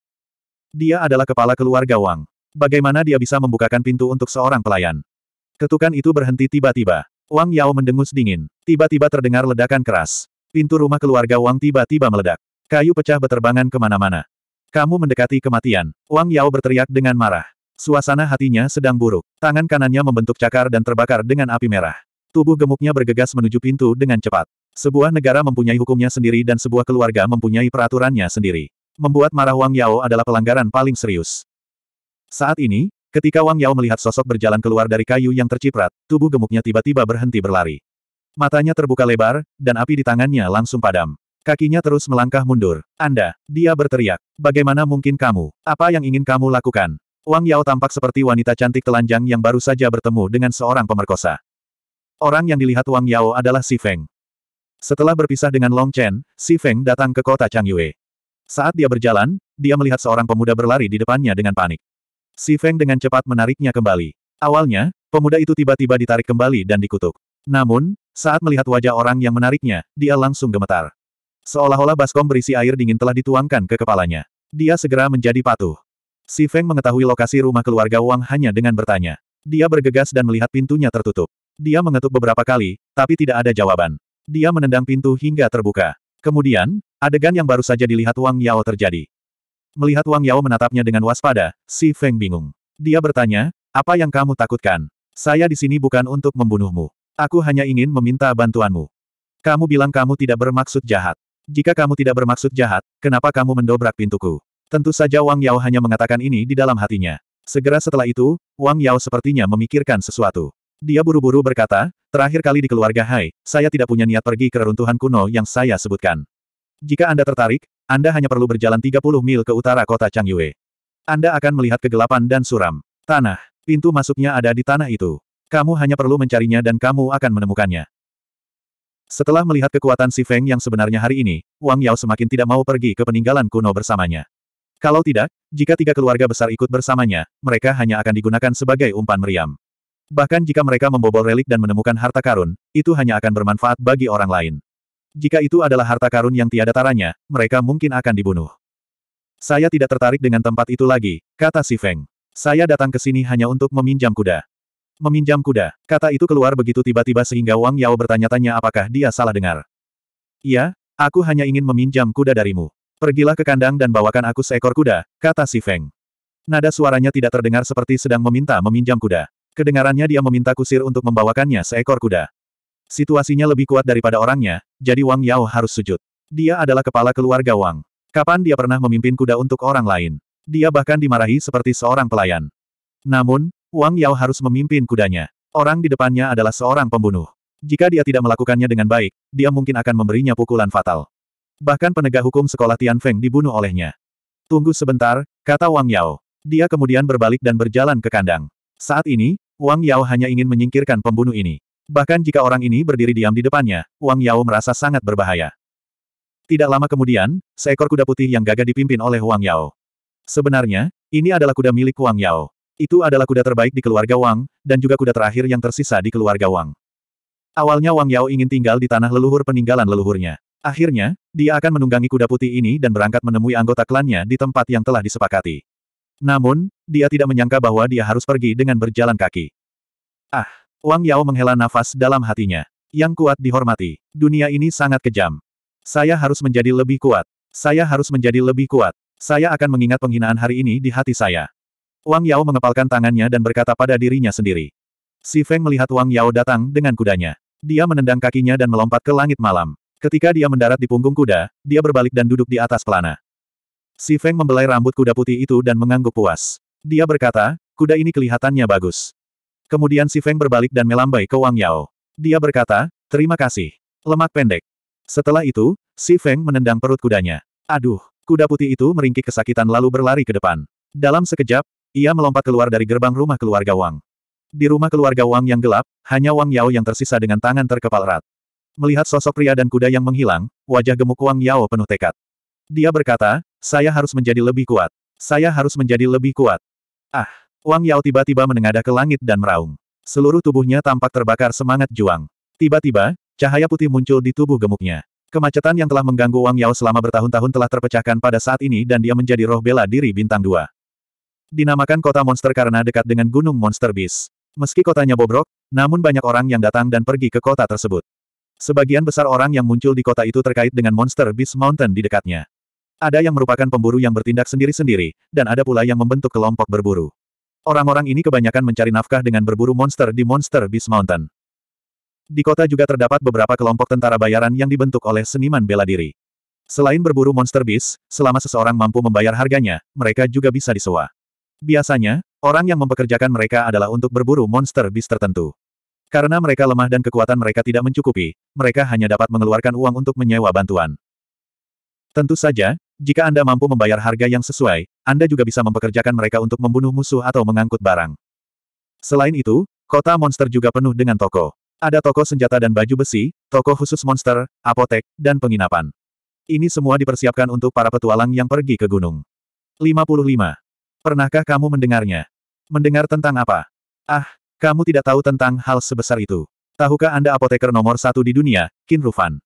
Dia adalah kepala keluarga Wang. Bagaimana dia bisa membukakan pintu untuk seorang pelayan? Ketukan itu berhenti tiba-tiba. Wang Yao mendengus dingin. Tiba-tiba terdengar ledakan keras. Pintu rumah keluarga Wang tiba-tiba meledak. Kayu pecah beterbangan ke mana-mana. Kamu mendekati kematian. Wang Yao berteriak dengan marah. Suasana hatinya sedang buruk. Tangan kanannya membentuk cakar dan terbakar dengan api merah. Tubuh gemuknya bergegas menuju pintu dengan cepat. Sebuah negara mempunyai hukumnya sendiri dan sebuah keluarga mempunyai peraturannya sendiri. Membuat marah Wang Yao adalah pelanggaran paling serius. Saat ini, ketika Wang Yao melihat sosok berjalan keluar dari kayu yang terciprat, tubuh gemuknya tiba-tiba berhenti berlari. Matanya terbuka lebar, dan api di tangannya langsung padam. Kakinya terus melangkah mundur. Anda, dia berteriak. Bagaimana mungkin kamu? Apa yang ingin kamu lakukan? Wang Yao tampak seperti wanita cantik telanjang yang baru saja bertemu dengan seorang pemerkosa. Orang yang dilihat Wang Yao adalah Si Feng. Setelah berpisah dengan Long Chen, Si Feng datang ke kota Changyue. Saat dia berjalan, dia melihat seorang pemuda berlari di depannya dengan panik. Si Feng dengan cepat menariknya kembali. Awalnya, pemuda itu tiba-tiba ditarik kembali dan dikutuk. Namun, saat melihat wajah orang yang menariknya, dia langsung gemetar. Seolah-olah baskom berisi air dingin telah dituangkan ke kepalanya. Dia segera menjadi patuh. Si Feng mengetahui lokasi rumah keluarga Wang hanya dengan bertanya. Dia bergegas dan melihat pintunya tertutup. Dia mengetuk beberapa kali, tapi tidak ada jawaban. Dia menendang pintu hingga terbuka. Kemudian, adegan yang baru saja dilihat Wang Yao terjadi. Melihat Wang Yao menatapnya dengan waspada, Si Feng bingung. Dia bertanya, apa yang kamu takutkan? Saya di sini bukan untuk membunuhmu. Aku hanya ingin meminta bantuanmu. Kamu bilang kamu tidak bermaksud jahat. Jika kamu tidak bermaksud jahat, kenapa kamu mendobrak pintuku? Tentu saja Wang Yao hanya mengatakan ini di dalam hatinya. Segera setelah itu, Wang Yao sepertinya memikirkan sesuatu. Dia buru-buru berkata, terakhir kali di keluarga Hai, saya tidak punya niat pergi ke reruntuhan kuno yang saya sebutkan. Jika Anda tertarik, Anda hanya perlu berjalan 30 mil ke utara kota Changyue. Anda akan melihat kegelapan dan suram. Tanah. Pintu masuknya ada di tanah itu. Kamu hanya perlu mencarinya dan kamu akan menemukannya. Setelah melihat kekuatan si Feng yang sebenarnya hari ini, Wang Yao semakin tidak mau pergi ke peninggalan kuno bersamanya. Kalau tidak, jika tiga keluarga besar ikut bersamanya, mereka hanya akan digunakan sebagai umpan meriam. Bahkan jika mereka membobol relik dan menemukan harta karun, itu hanya akan bermanfaat bagi orang lain. Jika itu adalah harta karun yang tiada taranya, mereka mungkin akan dibunuh. Saya tidak tertarik dengan tempat itu lagi, kata si Feng. Saya datang ke sini hanya untuk meminjam kuda. Meminjam kuda. Kata itu keluar begitu tiba-tiba sehingga Wang Yao bertanya-tanya apakah dia salah dengar. Iya, aku hanya ingin meminjam kuda darimu. Pergilah ke kandang dan bawakan aku seekor kuda, kata si Feng. Nada suaranya tidak terdengar seperti sedang meminta meminjam kuda. Kedengarannya dia meminta kusir untuk membawakannya seekor kuda. Situasinya lebih kuat daripada orangnya, jadi Wang Yao harus sujud. Dia adalah kepala keluarga Wang. Kapan dia pernah memimpin kuda untuk orang lain? Dia bahkan dimarahi seperti seorang pelayan. Namun, Wang Yao harus memimpin kudanya. Orang di depannya adalah seorang pembunuh. Jika dia tidak melakukannya dengan baik, dia mungkin akan memberinya pukulan fatal. Bahkan penegak hukum sekolah Tian Feng dibunuh olehnya. Tunggu sebentar, kata Wang Yao. Dia kemudian berbalik dan berjalan ke kandang. Saat ini, Wang Yao hanya ingin menyingkirkan pembunuh ini. Bahkan jika orang ini berdiri diam di depannya, Wang Yao merasa sangat berbahaya. Tidak lama kemudian, seekor kuda putih yang gagah dipimpin oleh Wang Yao. Sebenarnya, ini adalah kuda milik Wang Yao. Itu adalah kuda terbaik di keluarga Wang, dan juga kuda terakhir yang tersisa di keluarga Wang. Awalnya Wang Yao ingin tinggal di tanah leluhur peninggalan leluhurnya. Akhirnya, dia akan menunggangi kuda putih ini dan berangkat menemui anggota klannya di tempat yang telah disepakati. Namun, dia tidak menyangka bahwa dia harus pergi dengan berjalan kaki. Ah! Wang Yao menghela nafas dalam hatinya. Yang kuat dihormati. Dunia ini sangat kejam. Saya harus menjadi lebih kuat. Saya harus menjadi lebih kuat. Saya akan mengingat penghinaan hari ini di hati saya. Wang Yao mengepalkan tangannya dan berkata pada dirinya sendiri. Si Feng melihat Wang Yao datang dengan kudanya. Dia menendang kakinya dan melompat ke langit malam. Ketika dia mendarat di punggung kuda, dia berbalik dan duduk di atas pelana. Si Feng membelai rambut kuda putih itu dan mengangguk puas. Dia berkata, kuda ini kelihatannya bagus. Kemudian si Feng berbalik dan melambai ke Wang Yao. Dia berkata, terima kasih. Lemak pendek. Setelah itu, si Feng menendang perut kudanya. Aduh, kuda putih itu meringkik kesakitan lalu berlari ke depan. Dalam sekejap, ia melompat keluar dari gerbang rumah keluarga Wang. Di rumah keluarga Wang yang gelap, hanya Wang Yao yang tersisa dengan tangan terkepal erat. Melihat sosok pria dan kuda yang menghilang, wajah gemuk Wang Yao penuh tekad. Dia berkata, saya harus menjadi lebih kuat. Saya harus menjadi lebih kuat. Ah! Wang Yao tiba-tiba menengadah ke langit dan meraung. Seluruh tubuhnya tampak terbakar semangat juang. Tiba-tiba, cahaya putih muncul di tubuh gemuknya. Kemacetan yang telah mengganggu Wang Yao selama bertahun-tahun telah terpecahkan pada saat ini dan dia menjadi roh bela diri bintang 2. Dinamakan kota monster karena dekat dengan gunung monster beast. Meski kotanya bobrok, namun banyak orang yang datang dan pergi ke kota tersebut. Sebagian besar orang yang muncul di kota itu terkait dengan Monster Beast Mountain di dekatnya. Ada yang merupakan pemburu yang bertindak sendiri-sendiri, dan ada pula yang membentuk kelompok berburu. Orang-orang ini kebanyakan mencari nafkah dengan berburu monster di Monster Beast Mountain. Di kota juga terdapat beberapa kelompok tentara bayaran yang dibentuk oleh seniman bela diri. Selain berburu monster beast, selama seseorang mampu membayar harganya, mereka juga bisa disewa. Biasanya, orang yang mempekerjakan mereka adalah untuk berburu monster beast tertentu. Karena mereka lemah dan kekuatan mereka tidak mencukupi, mereka hanya dapat mengeluarkan uang untuk menyewa bantuan. Tentu saja, jika Anda mampu membayar harga yang sesuai, Anda juga bisa mempekerjakan mereka untuk membunuh musuh atau mengangkut barang. Selain itu, kota monster juga penuh dengan toko. Ada toko senjata dan baju besi, toko khusus monster, apotek, dan penginapan. Ini semua dipersiapkan untuk para petualang yang pergi ke gunung. 55. Pernahkah kamu mendengarnya? Mendengar tentang apa? Ah, kamu tidak tahu tentang hal sebesar itu. Tahukah Anda apoteker nomor satu di dunia, Qin Rufan?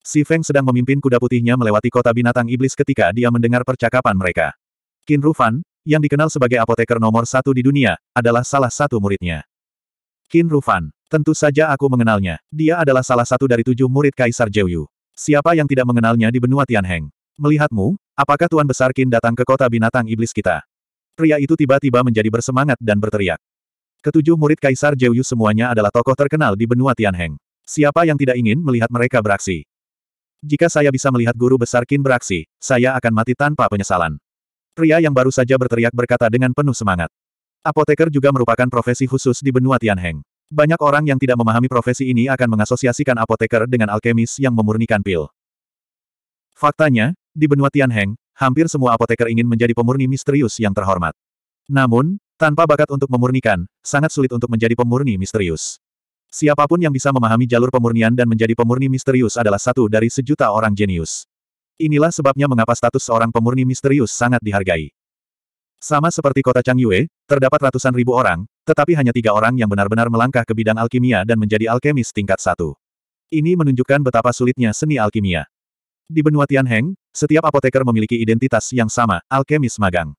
Si Feng sedang memimpin kuda putihnya melewati kota binatang iblis ketika dia mendengar percakapan mereka. Qin Rufan, yang dikenal sebagai apoteker nomor satu di dunia, adalah salah satu muridnya. Qin Rufan, tentu saja aku mengenalnya. Dia adalah salah satu dari tujuh murid Kaisar Yu. Siapa yang tidak mengenalnya di benua Tianheng? Melihatmu, apakah Tuan Besar Qin datang ke kota binatang iblis kita? Pria itu tiba-tiba menjadi bersemangat dan berteriak. Ketujuh murid Kaisar Jeoyu semuanya adalah tokoh terkenal di benua Tianheng. Siapa yang tidak ingin melihat mereka beraksi? Jika saya bisa melihat guru besar Qin beraksi, saya akan mati tanpa penyesalan. Pria yang baru saja berteriak berkata dengan penuh semangat. Apoteker juga merupakan profesi khusus di benua Tianheng. Banyak orang yang tidak memahami profesi ini akan mengasosiasikan apoteker dengan alkemis yang memurnikan pil. Faktanya, di benua Tianheng, hampir semua apoteker ingin menjadi pemurni misterius yang terhormat. Namun, tanpa bakat untuk memurnikan, sangat sulit untuk menjadi pemurni misterius. Siapa pun yang bisa memahami jalur pemurnian dan menjadi pemurni misterius adalah satu dari sejuta orang jenius. Inilah sebabnya mengapa status seorang pemurni misterius sangat dihargai. Sama seperti kota Changyue, terdapat ratusan ribu orang, tetapi hanya tiga orang yang benar-benar melangkah ke bidang alkimia dan menjadi alkemis tingkat satu. Ini menunjukkan betapa sulitnya seni alkimia. Di benua Tianheng, setiap apoteker memiliki identitas yang sama, alkemis magang.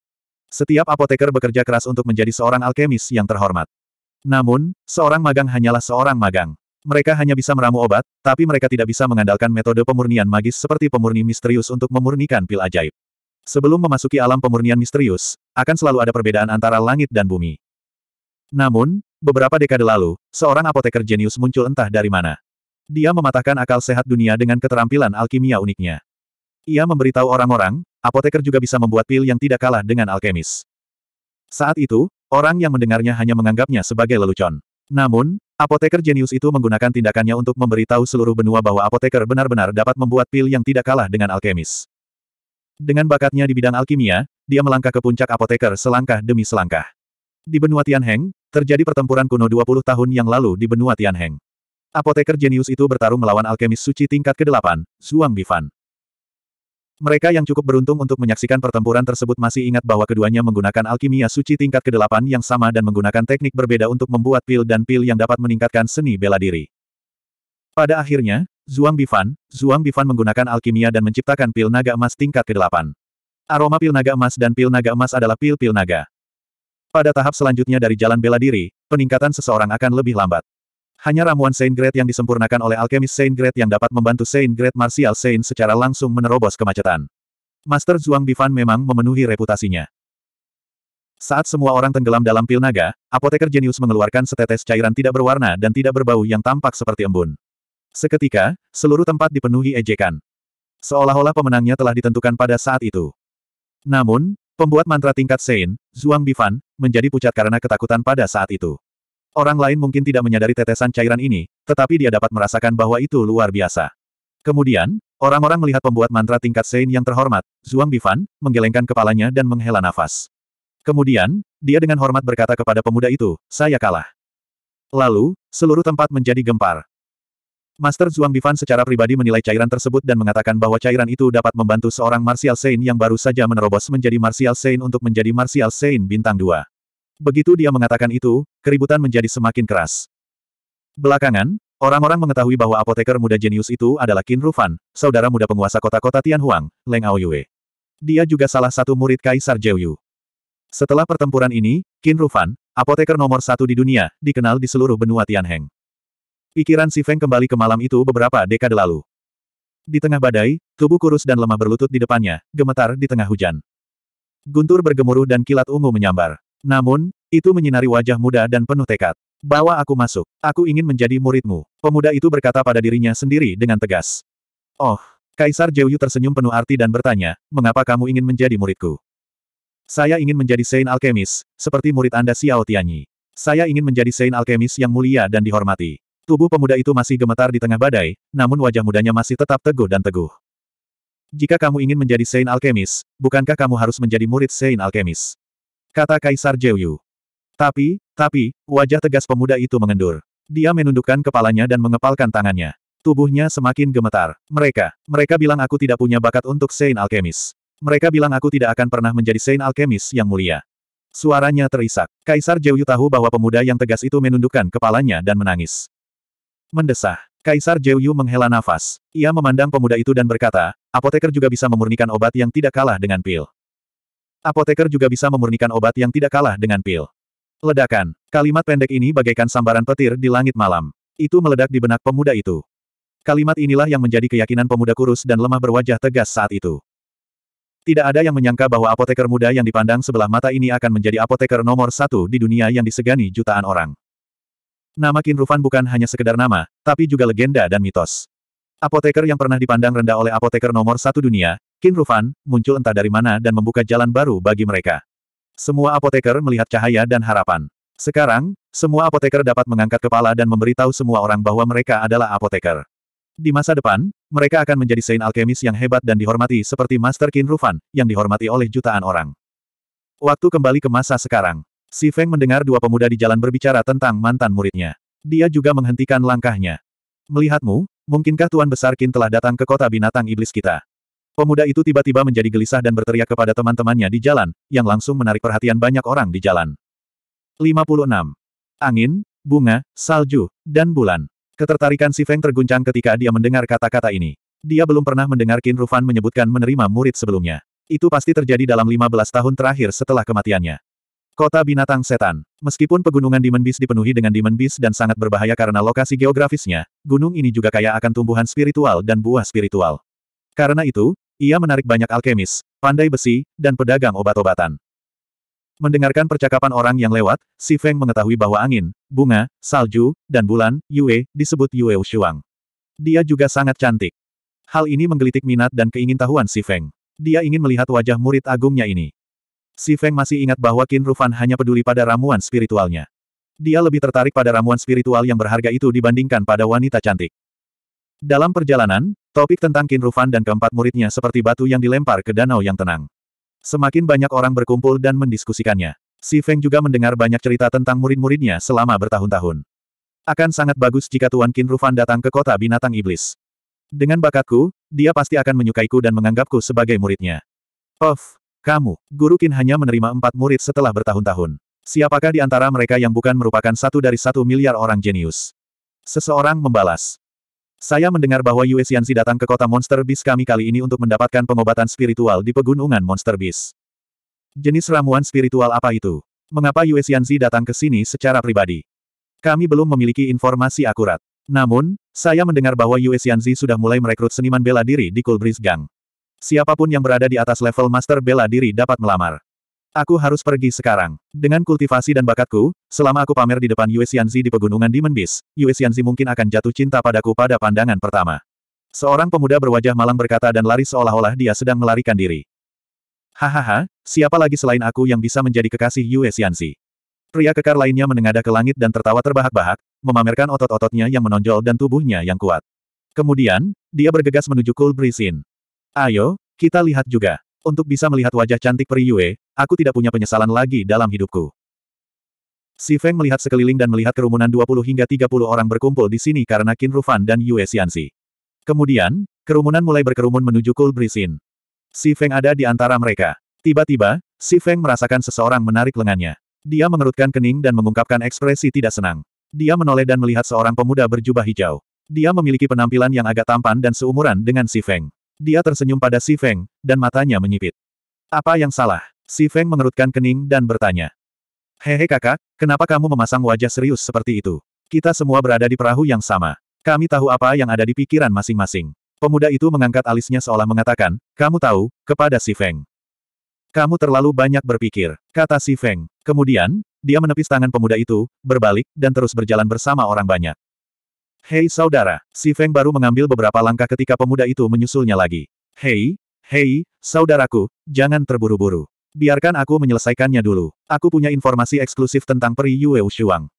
Setiap apoteker bekerja keras untuk menjadi seorang alkemis yang terhormat. Namun, seorang magang hanyalah seorang magang. Mereka hanya bisa meramu obat, tapi mereka tidak bisa mengandalkan metode pemurnian magis seperti pemurni misterius untuk memurnikan pil ajaib. Sebelum memasuki alam pemurnian misterius, akan selalu ada perbedaan antara langit dan bumi. Namun, beberapa dekade lalu, seorang apoteker jenius muncul entah dari mana. Dia mematahkan akal sehat dunia dengan keterampilan alkimia uniknya. Ia memberitahu orang-orang, apoteker juga bisa membuat pil yang tidak kalah dengan alkemis. Saat itu, orang yang mendengarnya hanya menganggapnya sebagai lelucon. Namun, apoteker jenius itu menggunakan tindakannya untuk memberitahu seluruh benua bahwa apoteker benar-benar dapat membuat pil yang tidak kalah dengan alkemis. Dengan bakatnya di bidang alkimia, dia melangkah ke puncak apoteker selangkah demi selangkah. Di benua Tianheng, terjadi pertempuran kuno 20 tahun yang lalu di benua Tianheng. Apoteker jenius itu bertarung melawan alkemis suci tingkat ke-8, Zhuang Bifan. Mereka yang cukup beruntung untuk menyaksikan pertempuran tersebut masih ingat bahwa keduanya menggunakan alkimia suci tingkat ke-8 yang sama dan menggunakan teknik berbeda untuk membuat pil dan pil yang dapat meningkatkan seni bela diri. Pada akhirnya, Zhuang Bifan, Zhuang Bifan menggunakan alkimia dan menciptakan pil naga emas tingkat ke-8. Aroma pil naga emas dan pil naga emas adalah pil-pil naga. Pada tahap selanjutnya dari jalan bela diri, peningkatan seseorang akan lebih lambat. Hanya ramuan Saint Grade yang disempurnakan oleh alkemis Saint Grade yang dapat membantu Saint Grade Martial Saint secara langsung menerobos kemacetan. Master Zhuang Bifan memang memenuhi reputasinya. Saat semua orang tenggelam dalam pil naga, apoteker jenius mengeluarkan setetes cairan tidak berwarna dan tidak berbau yang tampak seperti embun. Seketika, seluruh tempat dipenuhi ejekan. Seolah-olah pemenangnya telah ditentukan pada saat itu. Namun, pembuat mantra tingkat Saint, Zhuang Bifan, menjadi pucat karena ketakutan pada saat itu. Orang lain mungkin tidak menyadari tetesan cairan ini, tetapi dia dapat merasakan bahwa itu luar biasa. Kemudian, orang-orang melihat pembuat mantra tingkat Sein yang terhormat, Zhuang Bifan, menggelengkan kepalanya dan menghela nafas. Kemudian, dia dengan hormat berkata kepada pemuda itu, saya kalah. Lalu, seluruh tempat menjadi gempar. Master Zhuang Bifan secara pribadi menilai cairan tersebut dan mengatakan bahwa cairan itu dapat membantu seorang Martial Saint yang baru saja menerobos menjadi Martial Saint untuk menjadi Martial Saint bintang 2. Begitu dia mengatakan itu, keributan menjadi semakin keras. Belakangan, Orang-orang mengetahui bahwa apoteker muda jenius itu adalah Qin Rufan, saudara muda penguasa kota-kota Tianhuang, Leng Aoyue. Dia juga salah satu murid Kaisar Yu. Setelah pertempuran ini, Qin Rufan, apoteker nomor satu di dunia, dikenal di seluruh benua Tianheng. Pikiran Si Feng kembali ke malam itu beberapa dekade lalu. Di tengah badai, tubuh kurus dan lemah berlutut di depannya, gemetar di tengah hujan. Guntur bergemuruh dan kilat ungu menyambar. Namun, itu menyinari wajah muda dan penuh tekad. Bawa aku masuk. Aku ingin menjadi muridmu. Pemuda itu berkata pada dirinya sendiri dengan tegas. Oh, Kaisar Jeoyu tersenyum penuh arti dan bertanya, mengapa kamu ingin menjadi muridku? Saya ingin menjadi Saint Alchemist, seperti murid Anda Xiao Tianyi. Saya ingin menjadi Saint Alchemist yang mulia dan dihormati. Tubuh pemuda itu masih gemetar di tengah badai, namun wajah mudanya masih tetap teguh dan teguh. Jika kamu ingin menjadi Saint Alchemist, bukankah kamu harus menjadi murid Saint Alchemist? Kata Kaisar Jeoyu. Tapi, tapi, wajah tegas pemuda itu mengendur. Dia menundukkan kepalanya dan mengepalkan tangannya. Tubuhnya semakin gemetar. Mereka, mereka bilang aku tidak punya bakat untuk Saint Alchemist. Mereka bilang aku tidak akan pernah menjadi Saint Alchemist yang mulia. Suaranya terisak. Kaisar Jeoyu tahu bahwa pemuda yang tegas itu menundukkan kepalanya dan menangis. Mendesah. Kaisar Jeoyu menghela nafas. Ia memandang pemuda itu dan berkata, apoteker juga bisa memurnikan obat yang tidak kalah dengan pil. Apoteker juga bisa memurnikan obat yang tidak kalah dengan pil. Ledakan. Kalimat pendek ini bagaikan sambaran petir di langit malam. Itu meledak di benak pemuda itu. Kalimat inilah yang menjadi keyakinan pemuda kurus dan lemah berwajah tegas saat itu. Tidak ada yang menyangka bahwa apoteker muda yang dipandang sebelah mata ini akan menjadi apoteker nomor satu di dunia yang disegani jutaan orang. Nama Qin Rufan bukan hanya sekedar nama, tapi juga legenda dan mitos. Apoteker yang pernah dipandang rendah oleh apoteker nomor satu dunia, Qin Rufan, muncul entah dari mana dan membuka jalan baru bagi mereka. Semua apoteker melihat cahaya dan harapan. Sekarang, semua apoteker dapat mengangkat kepala dan memberitahu semua orang bahwa mereka adalah apoteker. Di masa depan, mereka akan menjadi Saint Alchemist yang hebat dan dihormati seperti Master Qin Rufan, yang dihormati oleh jutaan orang. Waktu kembali ke masa sekarang. Si Feng mendengar dua pemuda di jalan berbicara tentang mantan muridnya. Dia juga menghentikan langkahnya. Melihatmu, mungkinkah Tuan Besar Qin telah datang ke kota binatang iblis kita? Pemuda itu tiba-tiba menjadi gelisah dan berteriak kepada teman-temannya di jalan, yang langsung menarik perhatian banyak orang di jalan. 56. Angin, bunga, salju, dan bulan. Ketertarikan Si Feng terguncang ketika dia mendengar kata-kata ini. Dia belum pernah mendengar Qin Rufan menyebutkan menerima murid sebelumnya. Itu pasti terjadi dalam 15 tahun terakhir setelah kematiannya. Kota Binatang Setan. Meskipun pegunungan Demon Beast dipenuhi dengan Demon Beast dan sangat berbahaya karena lokasi geografisnya, gunung ini juga kaya akan tumbuhan spiritual dan buah spiritual. Karena itu, ia menarik banyak alkemis, pandai besi, dan pedagang obat-obatan. Mendengarkan percakapan orang yang lewat, Si Feng mengetahui bahwa angin, bunga, salju, dan bulan, Yue, disebut Yue Shuang. Dia juga sangat cantik. Hal ini menggelitik minat dan keingintahuan Si Feng. Dia ingin melihat wajah murid agungnya ini. Si Feng masih ingat bahwa Qin Rufan hanya peduli pada ramuan spiritualnya. Dia lebih tertarik pada ramuan spiritual yang berharga itu dibandingkan pada wanita cantik. Dalam perjalanan, topik tentang Qin Rufan dan keempat muridnya seperti batu yang dilempar ke danau yang tenang. Semakin banyak orang berkumpul dan mendiskusikannya. Si Feng juga mendengar banyak cerita tentang murid-muridnya selama bertahun-tahun. Akan sangat bagus jika Tuan Qin Rufan datang ke kota binatang iblis. Dengan bakatku, dia pasti akan menyukaiku dan menganggapku sebagai muridnya. Of, kamu, Guru Qin hanya menerima empat murid setelah bertahun-tahun. Siapakah di antara mereka yang bukan merupakan satu dari satu miliar orang jenius? Seseorang membalas. Saya mendengar bahwa Yue Xianzi datang ke kota Monster Beast kami kali ini untuk mendapatkan pengobatan spiritual di pegunungan Monster Beast. Jenis ramuan spiritual apa itu? Mengapa Yue Xianzi datang ke sini secara pribadi? Kami belum memiliki informasi akurat. Namun, saya mendengar bahwa Yue Xianzi sudah mulai merekrut seniman bela diri di Cool Gang. Siapa pun yang berada di atas level master bela diri dapat melamar. Aku harus pergi sekarang. Dengan kultivasi dan bakatku, selama aku pamer di depan Yue Xianzi di pegunungan Demon Beast, Yue Xianzi mungkin akan jatuh cinta padaku pada pandangan pertama. Seorang pemuda berwajah malang berkata dan lari seolah-olah dia sedang melarikan diri. Hahaha, siapa lagi selain aku yang bisa menjadi kekasih Yue Xianzi? Pria kekar lainnya menengadah ke langit dan tertawa terbahak-bahak, memamerkan otot-ototnya yang menonjol dan tubuhnya yang kuat. Kemudian, dia bergegas menuju Cool Breeze Ayo, kita lihat juga. Untuk bisa melihat wajah cantik Peri Yue, aku tidak punya penyesalan lagi dalam hidupku. Si Feng melihat sekeliling dan melihat kerumunan 20 hingga 30 orang berkumpul di sini karena Qin Rufan dan Yue Xianxi. Kemudian, kerumunan mulai berkerumun menuju Kul Brisin. Si Feng ada di antara mereka. Tiba-tiba, Si Feng merasakan seseorang menarik lengannya. Dia mengerutkan kening dan mengungkapkan ekspresi tidak senang. Dia menoleh dan melihat seorang pemuda berjubah hijau. Dia memiliki penampilan yang agak tampan dan seumuran dengan Si Feng. Dia tersenyum pada Si Feng, dan matanya menyipit. Apa yang salah? Si Feng mengerutkan kening dan bertanya. Hehe kakak, kenapa kamu memasang wajah serius seperti itu? Kita semua berada di perahu yang sama. Kami tahu apa yang ada di pikiran masing-masing. Pemuda itu mengangkat alisnya seolah mengatakan, kamu tahu, kepada Si Feng. Kamu terlalu banyak berpikir, kata Si Feng. Kemudian, dia menepis tangan pemuda itu, berbalik, dan terus berjalan bersama orang banyak. Hei saudara, Si Feng baru mengambil beberapa langkah ketika pemuda itu menyusulnya lagi. Hei, hei, saudaraku, jangan terburu-buru. Biarkan aku menyelesaikannya dulu. Aku punya informasi eksklusif tentang peri Yue Shuang.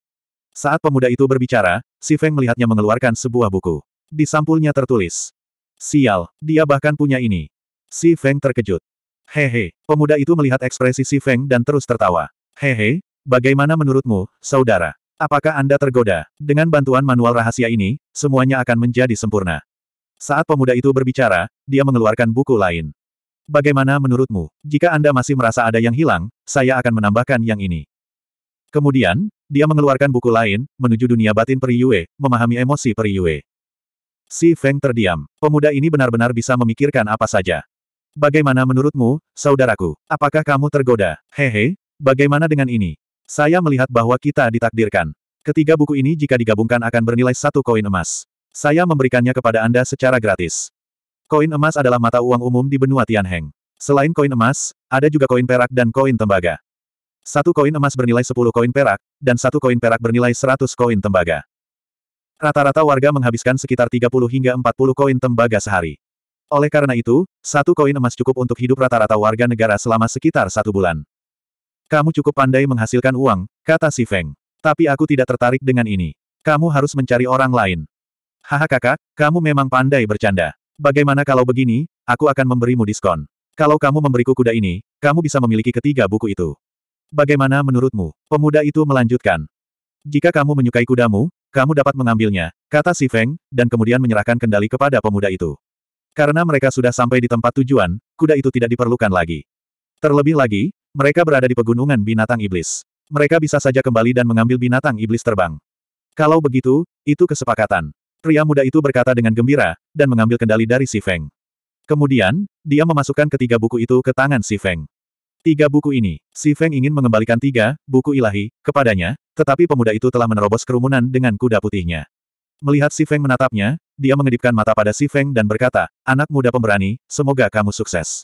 Saat pemuda itu berbicara, Si Feng melihatnya mengeluarkan sebuah buku. Di sampulnya tertulis, Sial, dia bahkan punya ini. Si Feng terkejut. Hehe, pemuda itu melihat ekspresi Si Feng dan terus tertawa. Hehe, bagaimana menurutmu, saudara? Apakah Anda tergoda? Dengan bantuan manual rahasia ini, semuanya akan menjadi sempurna. Saat pemuda itu berbicara, dia mengeluarkan buku lain. Bagaimana menurutmu? Jika Anda masih merasa ada yang hilang, saya akan menambahkan yang ini. Kemudian, dia mengeluarkan buku lain, menuju dunia batin Peri Yue, memahami emosi Peri Yue. Si Feng terdiam. Pemuda ini benar-benar bisa memikirkan apa saja. Bagaimana menurutmu, saudaraku? Apakah kamu tergoda? Hehe, bagaimana dengan ini? Saya melihat bahwa kita ditakdirkan. Ketiga buku ini jika digabungkan akan bernilai satu koin emas. Saya memberikannya kepada Anda secara gratis. Koin emas adalah mata uang umum di benua Tianheng. Selain koin emas, ada juga koin perak dan koin tembaga. Satu koin emas bernilai 10 koin perak, dan satu koin perak bernilai 100 koin tembaga. Rata-rata warga menghabiskan sekitar 30 hingga 40 koin tembaga sehari. Oleh karena itu, satu koin emas cukup untuk hidup rata-rata warga negara selama sekitar satu bulan. Kamu cukup pandai menghasilkan uang, kata si Feng. Tapi aku tidak tertarik dengan ini. Kamu harus mencari orang lain. Haha kakak, kamu memang pandai bercanda. Bagaimana kalau begini, aku akan memberimu diskon. Kalau kamu memberiku kuda ini, kamu bisa memiliki ketiga buku itu. Bagaimana menurutmu? Pemuda itu melanjutkan. Jika kamu menyukai kudamu, kamu dapat mengambilnya, kata si Feng, dan kemudian menyerahkan kendali kepada pemuda itu. Karena mereka sudah sampai di tempat tujuan, kuda itu tidak diperlukan lagi. Terlebih lagi, mereka berada di pegunungan binatang iblis. Mereka bisa saja kembali dan mengambil binatang iblis terbang. Kalau begitu, itu kesepakatan. Pria muda itu berkata dengan gembira, dan mengambil kendali dari si Feng. Kemudian, dia memasukkan ketiga buku itu ke tangan si Feng. Tiga buku ini, Si Feng ingin mengembalikan tiga, buku ilahi, kepadanya, tetapi pemuda itu telah menerobos kerumunan dengan kuda putihnya. Melihat Si Feng menatapnya, dia mengedipkan mata pada Si Feng dan berkata, anak muda pemberani, semoga kamu sukses.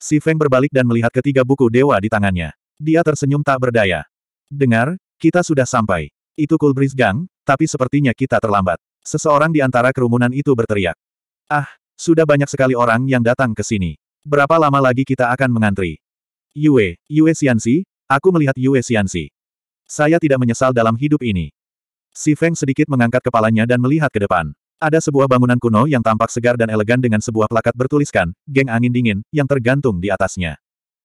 Si Feng berbalik dan melihat ketiga buku dewa di tangannya. Dia tersenyum tak berdaya. Dengar, kita sudah sampai. Itu Kulbris Gang, tapi sepertinya kita terlambat. Seseorang di antara kerumunan itu berteriak. Ah, sudah banyak sekali orang yang datang ke sini. Berapa lama lagi kita akan mengantri? Yue, Yue Xianxi, aku melihat Yue Xianxi. Saya tidak menyesal dalam hidup ini. Si Feng sedikit mengangkat kepalanya dan melihat ke depan. Ada sebuah bangunan kuno yang tampak segar dan elegan dengan sebuah plakat bertuliskan, Geng Angin Dingin, yang tergantung di atasnya.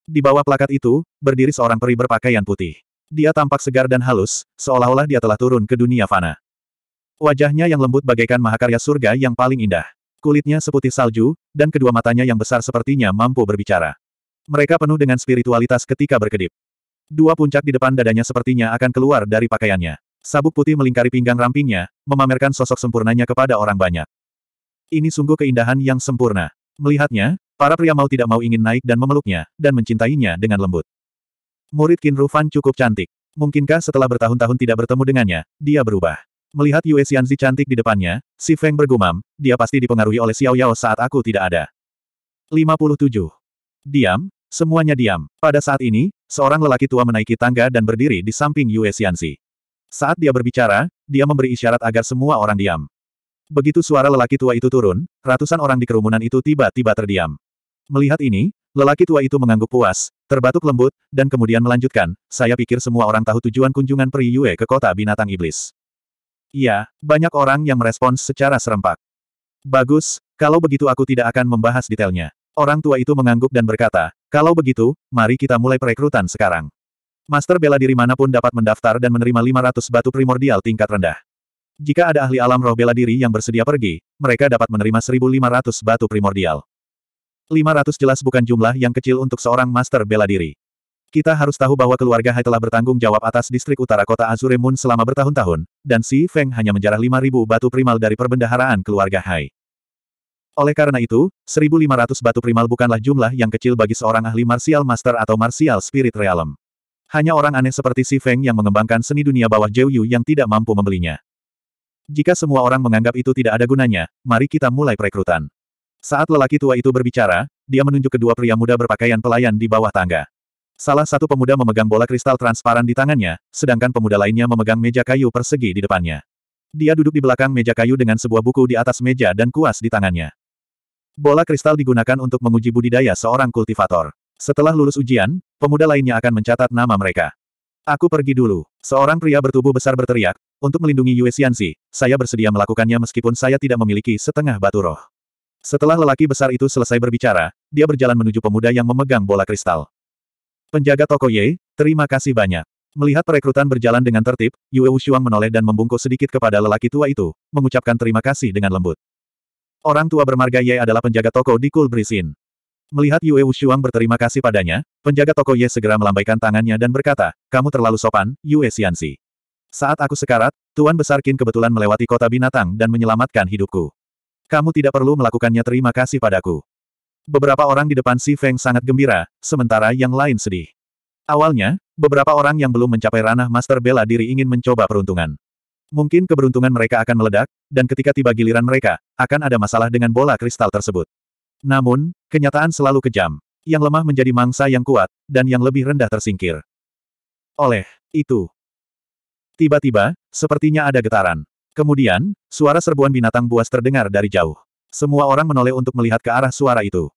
Di bawah plakat itu, berdiri seorang peri berpakaian putih. Dia tampak segar dan halus, seolah-olah dia telah turun ke dunia fana. Wajahnya yang lembut bagaikan mahakarya surga yang paling indah. Kulitnya seputih salju, dan kedua matanya yang besar sepertinya mampu berbicara. Mereka penuh dengan spiritualitas ketika berkedip. Dua puncak di depan dadanya sepertinya akan keluar dari pakaiannya. Sabuk putih melingkari pinggang rampingnya, memamerkan sosok sempurnanya kepada orang banyak. Ini sungguh keindahan yang sempurna. Melihatnya, para pria mau tidak mau ingin naik dan memeluknya, dan mencintainya dengan lembut. Murid Qin Rufan cukup cantik. Mungkinkah setelah bertahun-tahun tidak bertemu dengannya, dia berubah? Melihat Yue Xianzi cantik di depannya, si Feng bergumam, dia pasti dipengaruhi oleh Xiao Yao saat aku tidak ada. 57. Diam, Semuanya diam. Pada saat ini, seorang lelaki tua menaiki tangga dan berdiri di samping Yue Xianxi. Saat dia berbicara, dia memberi isyarat agar semua orang diam. Begitu suara lelaki tua itu turun, ratusan orang di kerumunan itu tiba-tiba terdiam. Melihat ini, lelaki tua itu mengangguk puas, terbatuk lembut, dan kemudian melanjutkan, saya pikir semua orang tahu tujuan kunjungan Peri Yue ke kota binatang iblis. Iya, banyak orang yang merespons secara serempak. Bagus, kalau begitu aku tidak akan membahas detailnya. Orang tua itu mengangguk dan berkata, kalau begitu, mari kita mulai perekrutan sekarang. Master bela diri mana pun dapat mendaftar dan menerima 500 batu primordial tingkat rendah. Jika ada ahli alam roh bela diri yang bersedia pergi, mereka dapat menerima 1.500 batu primordial. 500 jelas bukan jumlah yang kecil untuk seorang master bela diri. Kita harus tahu bahwa keluarga Hai telah bertanggung jawab atas distrik utara kota Azure Moon selama bertahun-tahun, dan Si Feng hanya menjarah 5.000 batu primal dari perbendaharaan keluarga Hai. Oleh karena itu, 1.500 batu primal bukanlah jumlah yang kecil bagi seorang ahli martial master atau martial spirit realm. Hanya orang aneh seperti Si Feng yang mengembangkan seni dunia bawah Zhou Yu yang tidak mampu membelinya. Jika semua orang menganggap itu tidak ada gunanya, mari kita mulai perekrutan. Saat lelaki tua itu berbicara, dia menunjuk kedua pria muda berpakaian pelayan di bawah tangga. Salah satu pemuda memegang bola kristal transparan di tangannya, sedangkan pemuda lainnya memegang meja kayu persegi di depannya. Dia duduk di belakang meja kayu dengan sebuah buku di atas meja dan kuas di tangannya. Bola kristal digunakan untuk menguji budidaya seorang kultivator. Setelah lulus ujian, pemuda lainnya akan mencatat nama mereka. Aku pergi dulu. Seorang pria bertubuh besar berteriak, untuk melindungi Yue Xianxi, saya bersedia melakukannya meskipun saya tidak memiliki setengah batu roh. Setelah lelaki besar itu selesai berbicara, dia berjalan menuju pemuda yang memegang bola kristal. Penjaga toko Ye, terima kasih banyak. Melihat perekrutan berjalan dengan tertib, Yue Wushuang menoleh dan membungkuk sedikit kepada lelaki tua itu, mengucapkan terima kasih dengan lembut. Orang tua bermarga Ye adalah penjaga toko di Breeze Inn. Melihat Yue Wushuang berterima kasih padanya, penjaga toko Ye segera melambaikan tangannya dan berkata, kamu terlalu sopan, Yue Xianxi. Saat aku sekarat, Tuan Besar Qin kebetulan melewati kota binatang dan menyelamatkan hidupku. Kamu tidak perlu melakukannya terima kasih padaku. Beberapa orang di depan Si Feng sangat gembira, sementara yang lain sedih. Awalnya, beberapa orang yang belum mencapai ranah master bela diri ingin mencoba peruntungan. Mungkin keberuntungan mereka akan meledak, dan ketika tiba giliran mereka, akan ada masalah dengan bola kristal tersebut. Namun, kenyataan selalu kejam. Yang lemah menjadi mangsa yang kuat, dan yang lebih rendah tersingkir. Oleh itu, tiba-tiba, sepertinya ada getaran. Kemudian, suara serbuan binatang buas terdengar dari jauh. Semua orang menoleh untuk melihat ke arah suara itu.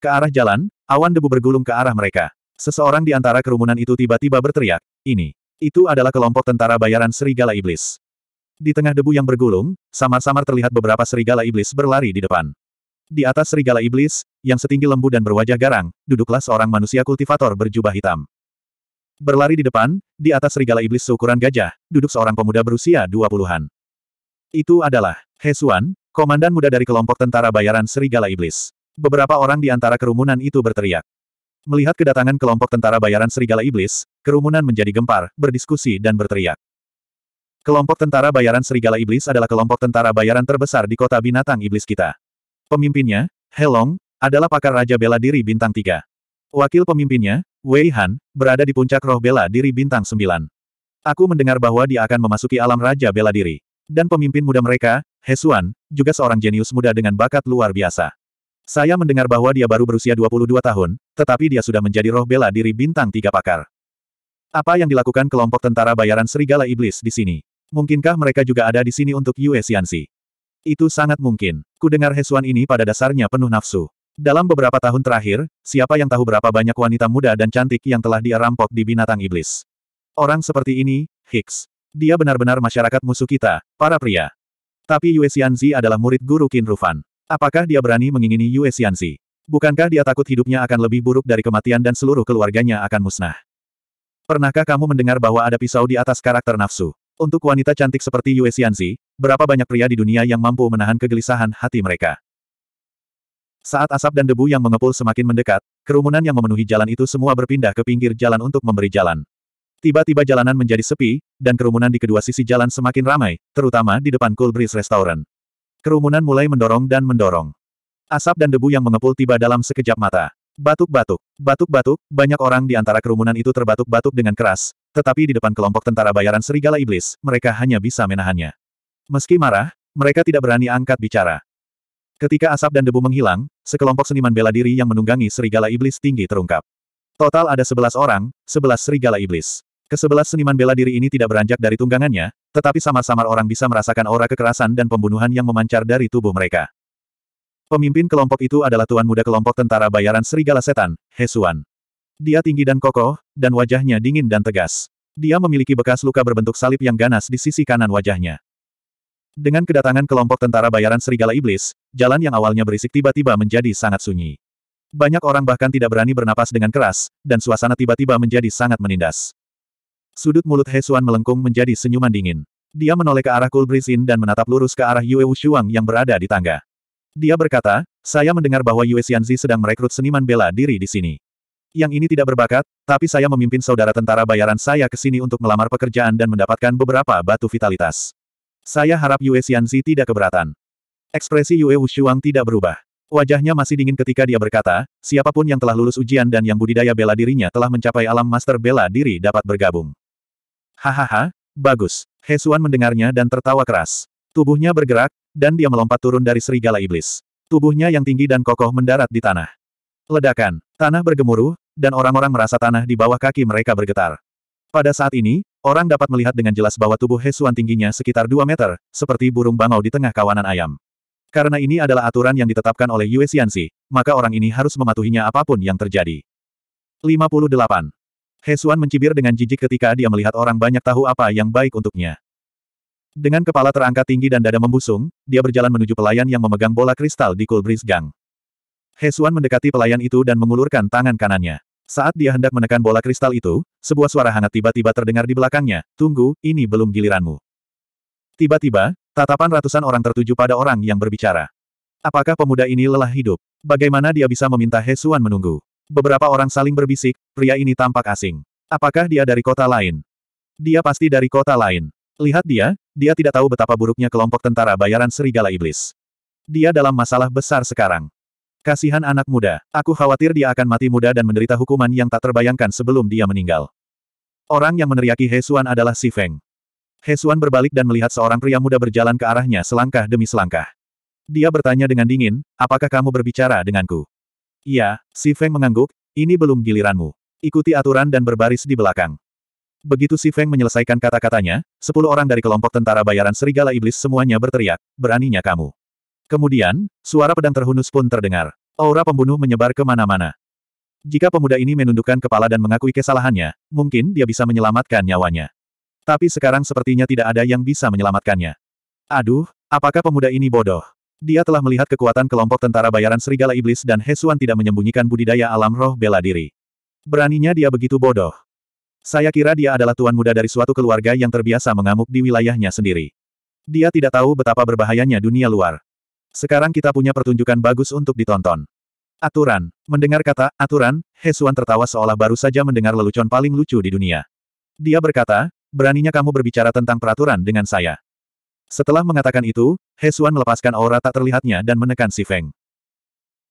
Ke arah jalan, awan debu bergulung ke arah mereka. Seseorang di antara kerumunan itu tiba-tiba berteriak, ini. Itu adalah kelompok tentara bayaran serigala iblis. Di tengah debu yang bergulung, samar-samar terlihat beberapa serigala iblis berlari di depan. Di atas serigala iblis, yang setinggi lembu dan berwajah garang, duduklah seorang manusia kultivator berjubah hitam. Berlari di depan, di atas serigala iblis seukuran gajah, duduk seorang pemuda berusia dua puluhan. Itu adalah Hesuan, komandan muda dari kelompok tentara bayaran serigala iblis. Beberapa orang di antara kerumunan itu berteriak. Melihat kedatangan kelompok tentara bayaran serigala iblis, kerumunan menjadi gempar, berdiskusi dan berteriak. Kelompok tentara bayaran serigala iblis adalah kelompok tentara bayaran terbesar di kota binatang iblis kita. Pemimpinnya, Helong, adalah pakar Raja Bela Diri Bintang 3. Wakil pemimpinnya, Wei Han, berada di puncak roh bela diri Bintang 9. Aku mendengar bahwa dia akan memasuki alam Raja Bela Diri. Dan pemimpin muda mereka, Hesuan, juga seorang jenius muda dengan bakat luar biasa. Saya mendengar bahwa dia baru berusia 22 tahun, tetapi dia sudah menjadi roh bela diri bintang tiga pakar. Apa yang dilakukan kelompok tentara bayaran serigala iblis di sini? Mungkinkah mereka juga ada di sini untuk Yue Xianxi? Itu sangat mungkin. Ku dengar Hesuan ini pada dasarnya penuh nafsu. Dalam beberapa tahun terakhir, siapa yang tahu berapa banyak wanita muda dan cantik yang telah dia rampok di binatang iblis? Orang seperti ini, Hicks. Dia benar-benar masyarakat musuh kita, para pria. Tapi Yue Xianxi adalah murid guru Qin Rufan. Apakah dia berani mengingini Yue Xianxi? Bukankah dia takut hidupnya akan lebih buruk dari kematian dan seluruh keluarganya akan musnah? Pernahkah kamu mendengar bahwa ada pisau di atas karakter nafsu? Untuk wanita cantik seperti Yue Xianxi, berapa banyak pria di dunia yang mampu menahan kegelisahan hati mereka? Saat asap dan debu yang mengepul semakin mendekat, kerumunan yang memenuhi jalan itu semua berpindah ke pinggir jalan untuk memberi jalan. Tiba-tiba jalanan menjadi sepi, dan kerumunan di kedua sisi jalan semakin ramai, terutama di depan Cool Breeze Restaurant. Kerumunan mulai mendorong dan mendorong. Asap dan debu yang mengepul tiba dalam sekejap mata. Batuk-batuk, batuk-batuk, banyak orang di antara kerumunan itu terbatuk-batuk dengan keras, tetapi di depan kelompok tentara bayaran serigala iblis, mereka hanya bisa menahannya. Meski marah, mereka tidak berani angkat bicara. Ketika asap dan debu menghilang, sekelompok seniman bela diri yang menunggangi serigala iblis tinggi terungkap. Total ada sebelas orang, sebelas serigala iblis. Kesebelas seniman bela diri ini tidak beranjak dari tunggangannya, tetapi samar-samar orang bisa merasakan aura kekerasan dan pembunuhan yang memancar dari tubuh mereka. Pemimpin kelompok itu adalah tuan muda kelompok tentara bayaran serigala setan, Hesuan. Dia tinggi dan kokoh, dan wajahnya dingin dan tegas. Dia memiliki bekas luka berbentuk salib yang ganas di sisi kanan wajahnya. Dengan kedatangan kelompok tentara bayaran serigala iblis, jalan yang awalnya berisik tiba-tiba menjadi sangat sunyi. Banyak orang bahkan tidak berani bernapas dengan keras, dan suasana tiba-tiba menjadi sangat menindas. Sudut mulut Hesuan melengkung menjadi senyuman dingin. Dia menoleh ke arah Kulbrisin dan menatap lurus ke arah Yue Wushuang yang berada di tangga. Dia berkata, saya mendengar bahwa Yue Xianzi sedang merekrut seniman bela diri di sini. Yang ini tidak berbakat, tapi saya memimpin saudara tentara bayaran saya ke sini untuk melamar pekerjaan dan mendapatkan beberapa batu vitalitas. Saya harap Yue Xianzi tidak keberatan. Ekspresi Yue Wushuang tidak berubah. Wajahnya masih dingin ketika dia berkata, siapa pun yang telah lulus ujian dan yang budidaya bela dirinya telah mencapai alam master bela diri dapat bergabung. Hahaha, bagus. Hesuan mendengarnya dan tertawa keras. Tubuhnya bergerak, dan dia melompat turun dari serigala iblis. Tubuhnya yang tinggi dan kokoh mendarat di tanah. Ledakan. Tanah bergemuruh, dan orang-orang merasa tanah di bawah kaki mereka bergetar. Pada saat ini, orang dapat melihat dengan jelas bahwa tubuh Hesuan tingginya sekitar 2 meter, seperti burung bangau di tengah kawanan ayam. Karena ini adalah aturan yang ditetapkan oleh Yue Xianxi, maka orang ini harus mematuhinya apa pun yang terjadi. 58. Hesuan mencibir dengan jijik ketika dia melihat orang banyak tahu apa yang baik untuknya. Dengan kepala terangkat tinggi dan dada membusung, dia berjalan menuju pelayan yang memegang bola kristal di Kulbris Gang. Hesuan mendekati pelayan itu dan mengulurkan tangan kanannya. Saat dia hendak menekan bola kristal itu, sebuah suara hangat tiba-tiba terdengar di belakangnya, tunggu, ini belum giliranmu. Tiba-tiba, tatapan ratusan orang tertuju pada orang yang berbicara. Apakah pemuda ini lelah hidup? Bagaimana dia bisa meminta Hesuan menunggu? Beberapa orang saling berbisik, pria ini tampak asing. Apakah dia dari kota lain? Dia pasti dari kota lain. Lihat dia, dia tidak tahu betapa buruknya kelompok tentara bayaran serigala iblis. Dia dalam masalah besar sekarang. Kasihan anak muda. Aku khawatir dia akan mati muda dan menderita hukuman yang tak terbayangkan sebelum dia meninggal. Orang yang meneriaki Hesuan adalah Si Feng. Hesuan berbalik dan melihat seorang pria muda berjalan ke arahnya selangkah demi selangkah. Dia bertanya dengan dingin, apakah kamu berbicara denganku? Iya, Si Feng mengangguk, ini belum giliranmu. Ikuti aturan dan berbaris di belakang. Begitu Si Feng menyelesaikan kata-katanya, sepuluh orang dari kelompok tentara bayaran serigala iblis semuanya berteriak, beraninya kamu. Kemudian, suara pedang terhunus pun terdengar. Aura pembunuh menyebar ke mana-mana. Jika pemuda ini menundukkan kepala dan mengakui kesalahannya, mungkin dia bisa menyelamatkan nyawanya. Tapi sekarang sepertinya tidak ada yang bisa menyelamatkannya. Aduh, apakah pemuda ini bodoh? Dia telah melihat kekuatan kelompok tentara bayaran serigala iblis dan Hesuan tidak menyembunyikan budidaya alam roh bela diri. Beraninya dia begitu bodoh. Saya kira dia adalah tuan muda dari suatu keluarga yang terbiasa mengamuk di wilayahnya sendiri. Dia tidak tahu betapa berbahayanya dunia luar. Sekarang kita punya pertunjukan bagus untuk ditonton. Aturan. Mendengar kata, aturan, Hesuan tertawa seolah baru saja mendengar lelucon paling lucu di dunia. Dia berkata, beraninya kamu berbicara tentang peraturan dengan saya. Setelah mengatakan itu, Hesuan melepaskan aura tak terlihatnya dan menekan si Feng.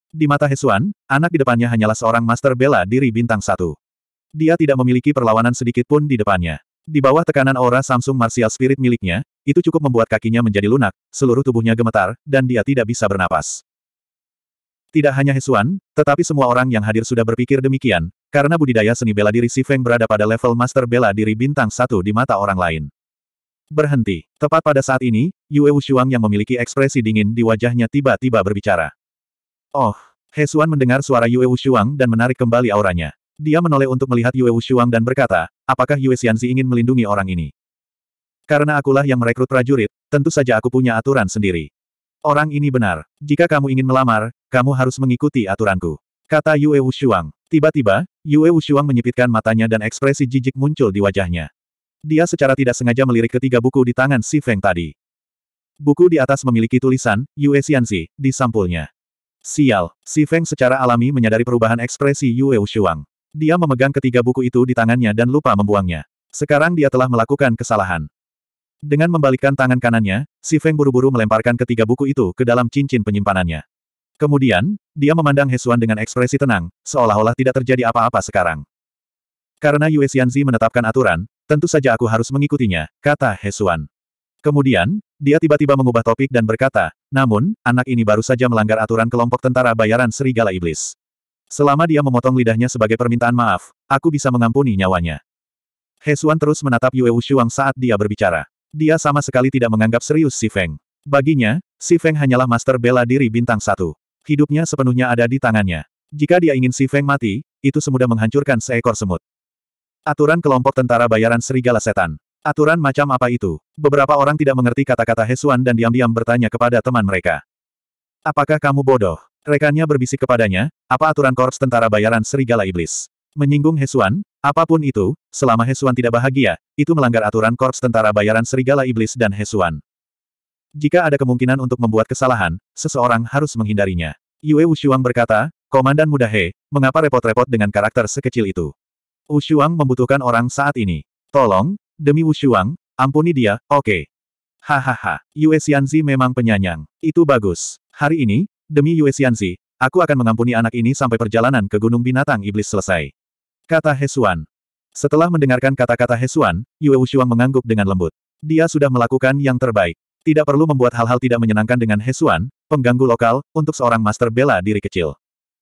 Di mata Hesuan, anak di depannya hanyalah seorang master bela diri bintang satu. Dia tidak memiliki perlawanan sedikit pun di depannya. Di bawah tekanan aura Samsung Martial Spirit miliknya, itu cukup membuat kakinya menjadi lunak, seluruh tubuhnya gemetar, dan dia tidak bisa bernapas. Tidak hanya Hesuan, tetapi semua orang yang hadir sudah berpikir demikian, karena budidaya seni bela diri Si Feng berada pada level master bela diri bintang satu di mata orang lain. Berhenti. Tepat pada saat ini, Yue Wushuang yang memiliki ekspresi dingin di wajahnya tiba-tiba berbicara. Oh, Hesuan mendengar suara Yue Wushuang dan menarik kembali auranya. Dia menoleh untuk melihat Yue Wushuang dan berkata, apakah Yue Xianzi ingin melindungi orang ini? Karena akulah yang merekrut prajurit, tentu saja aku punya aturan sendiri. Orang ini benar. Jika kamu ingin melamar, kamu harus mengikuti aturanku. Kata Yue Wushuang. Tiba-tiba, Yue Wushuang menyipitkan matanya dan ekspresi jijik muncul di wajahnya. Dia secara tidak sengaja melirik ketiga buku di tangan Si Feng tadi. Buku di atas memiliki tulisan, Yue Xianzi, di sampulnya. Sial, Si Feng secara alami menyadari perubahan ekspresi Yue Wushuang. Dia memegang ketiga buku itu di tangannya dan lupa membuangnya. Sekarang dia telah melakukan kesalahan. Dengan membalikkan tangan kanannya, Si Feng buru-buru melemparkan ketiga buku itu ke dalam cincin penyimpanannya. Kemudian, dia memandang Hesuan dengan ekspresi tenang, seolah-olah tidak terjadi apa-apa sekarang. Karena Yue Xianzi menetapkan aturan, tentu saja aku harus mengikutinya, kata Hesuan. Kemudian, dia tiba-tiba mengubah topik dan berkata, namun, anak ini baru saja melanggar aturan kelompok tentara bayaran serigala iblis. Selama dia memotong lidahnya sebagai permintaan maaf, aku bisa mengampuni nyawanya. Hesuan terus menatap Yue Wushuang saat dia berbicara. Dia sama sekali tidak menganggap serius Si Feng. Baginya, Si Feng hanyalah master bela diri bintang satu. Hidupnya sepenuhnya ada di tangannya. Jika dia ingin Si Feng mati, itu semudah menghancurkan seekor semut. Aturan kelompok tentara bayaran serigala setan. Aturan macam apa itu? Beberapa orang tidak mengerti kata-kata Hesuan dan diam-diam bertanya kepada teman mereka. Apakah kamu bodoh? Rekannya berbisik kepadanya, apa aturan korps tentara bayaran serigala iblis? Menyinggung Hesuan, apa pun itu, selama Hesuan tidak bahagia, itu melanggar aturan korps tentara bayaran serigala iblis dan Hesuan. Jika ada kemungkinan untuk membuat kesalahan, seseorang harus menghindarinya. Yue Wushuang berkata, Komandan Muda He, mengapa repot-repot dengan karakter sekecil itu? Wu Shuang membutuhkan orang saat ini. Tolong, demi Wu Shuang, ampuni dia, oke. Hahaha, Yue Xianzi memang penyanyang. Itu bagus. Hari ini, demi Yue Xianzi, aku akan mengampuni anak ini sampai perjalanan ke Gunung Binatang Iblis selesai. Kata Hesuan. Setelah mendengarkan kata-kata Hesuan, Yue Wushuang mengangguk dengan lembut. Dia sudah melakukan yang terbaik. Tidak perlu membuat hal-hal tidak menyenangkan dengan Hesuan, pengganggu lokal, untuk seorang master bela diri kecil.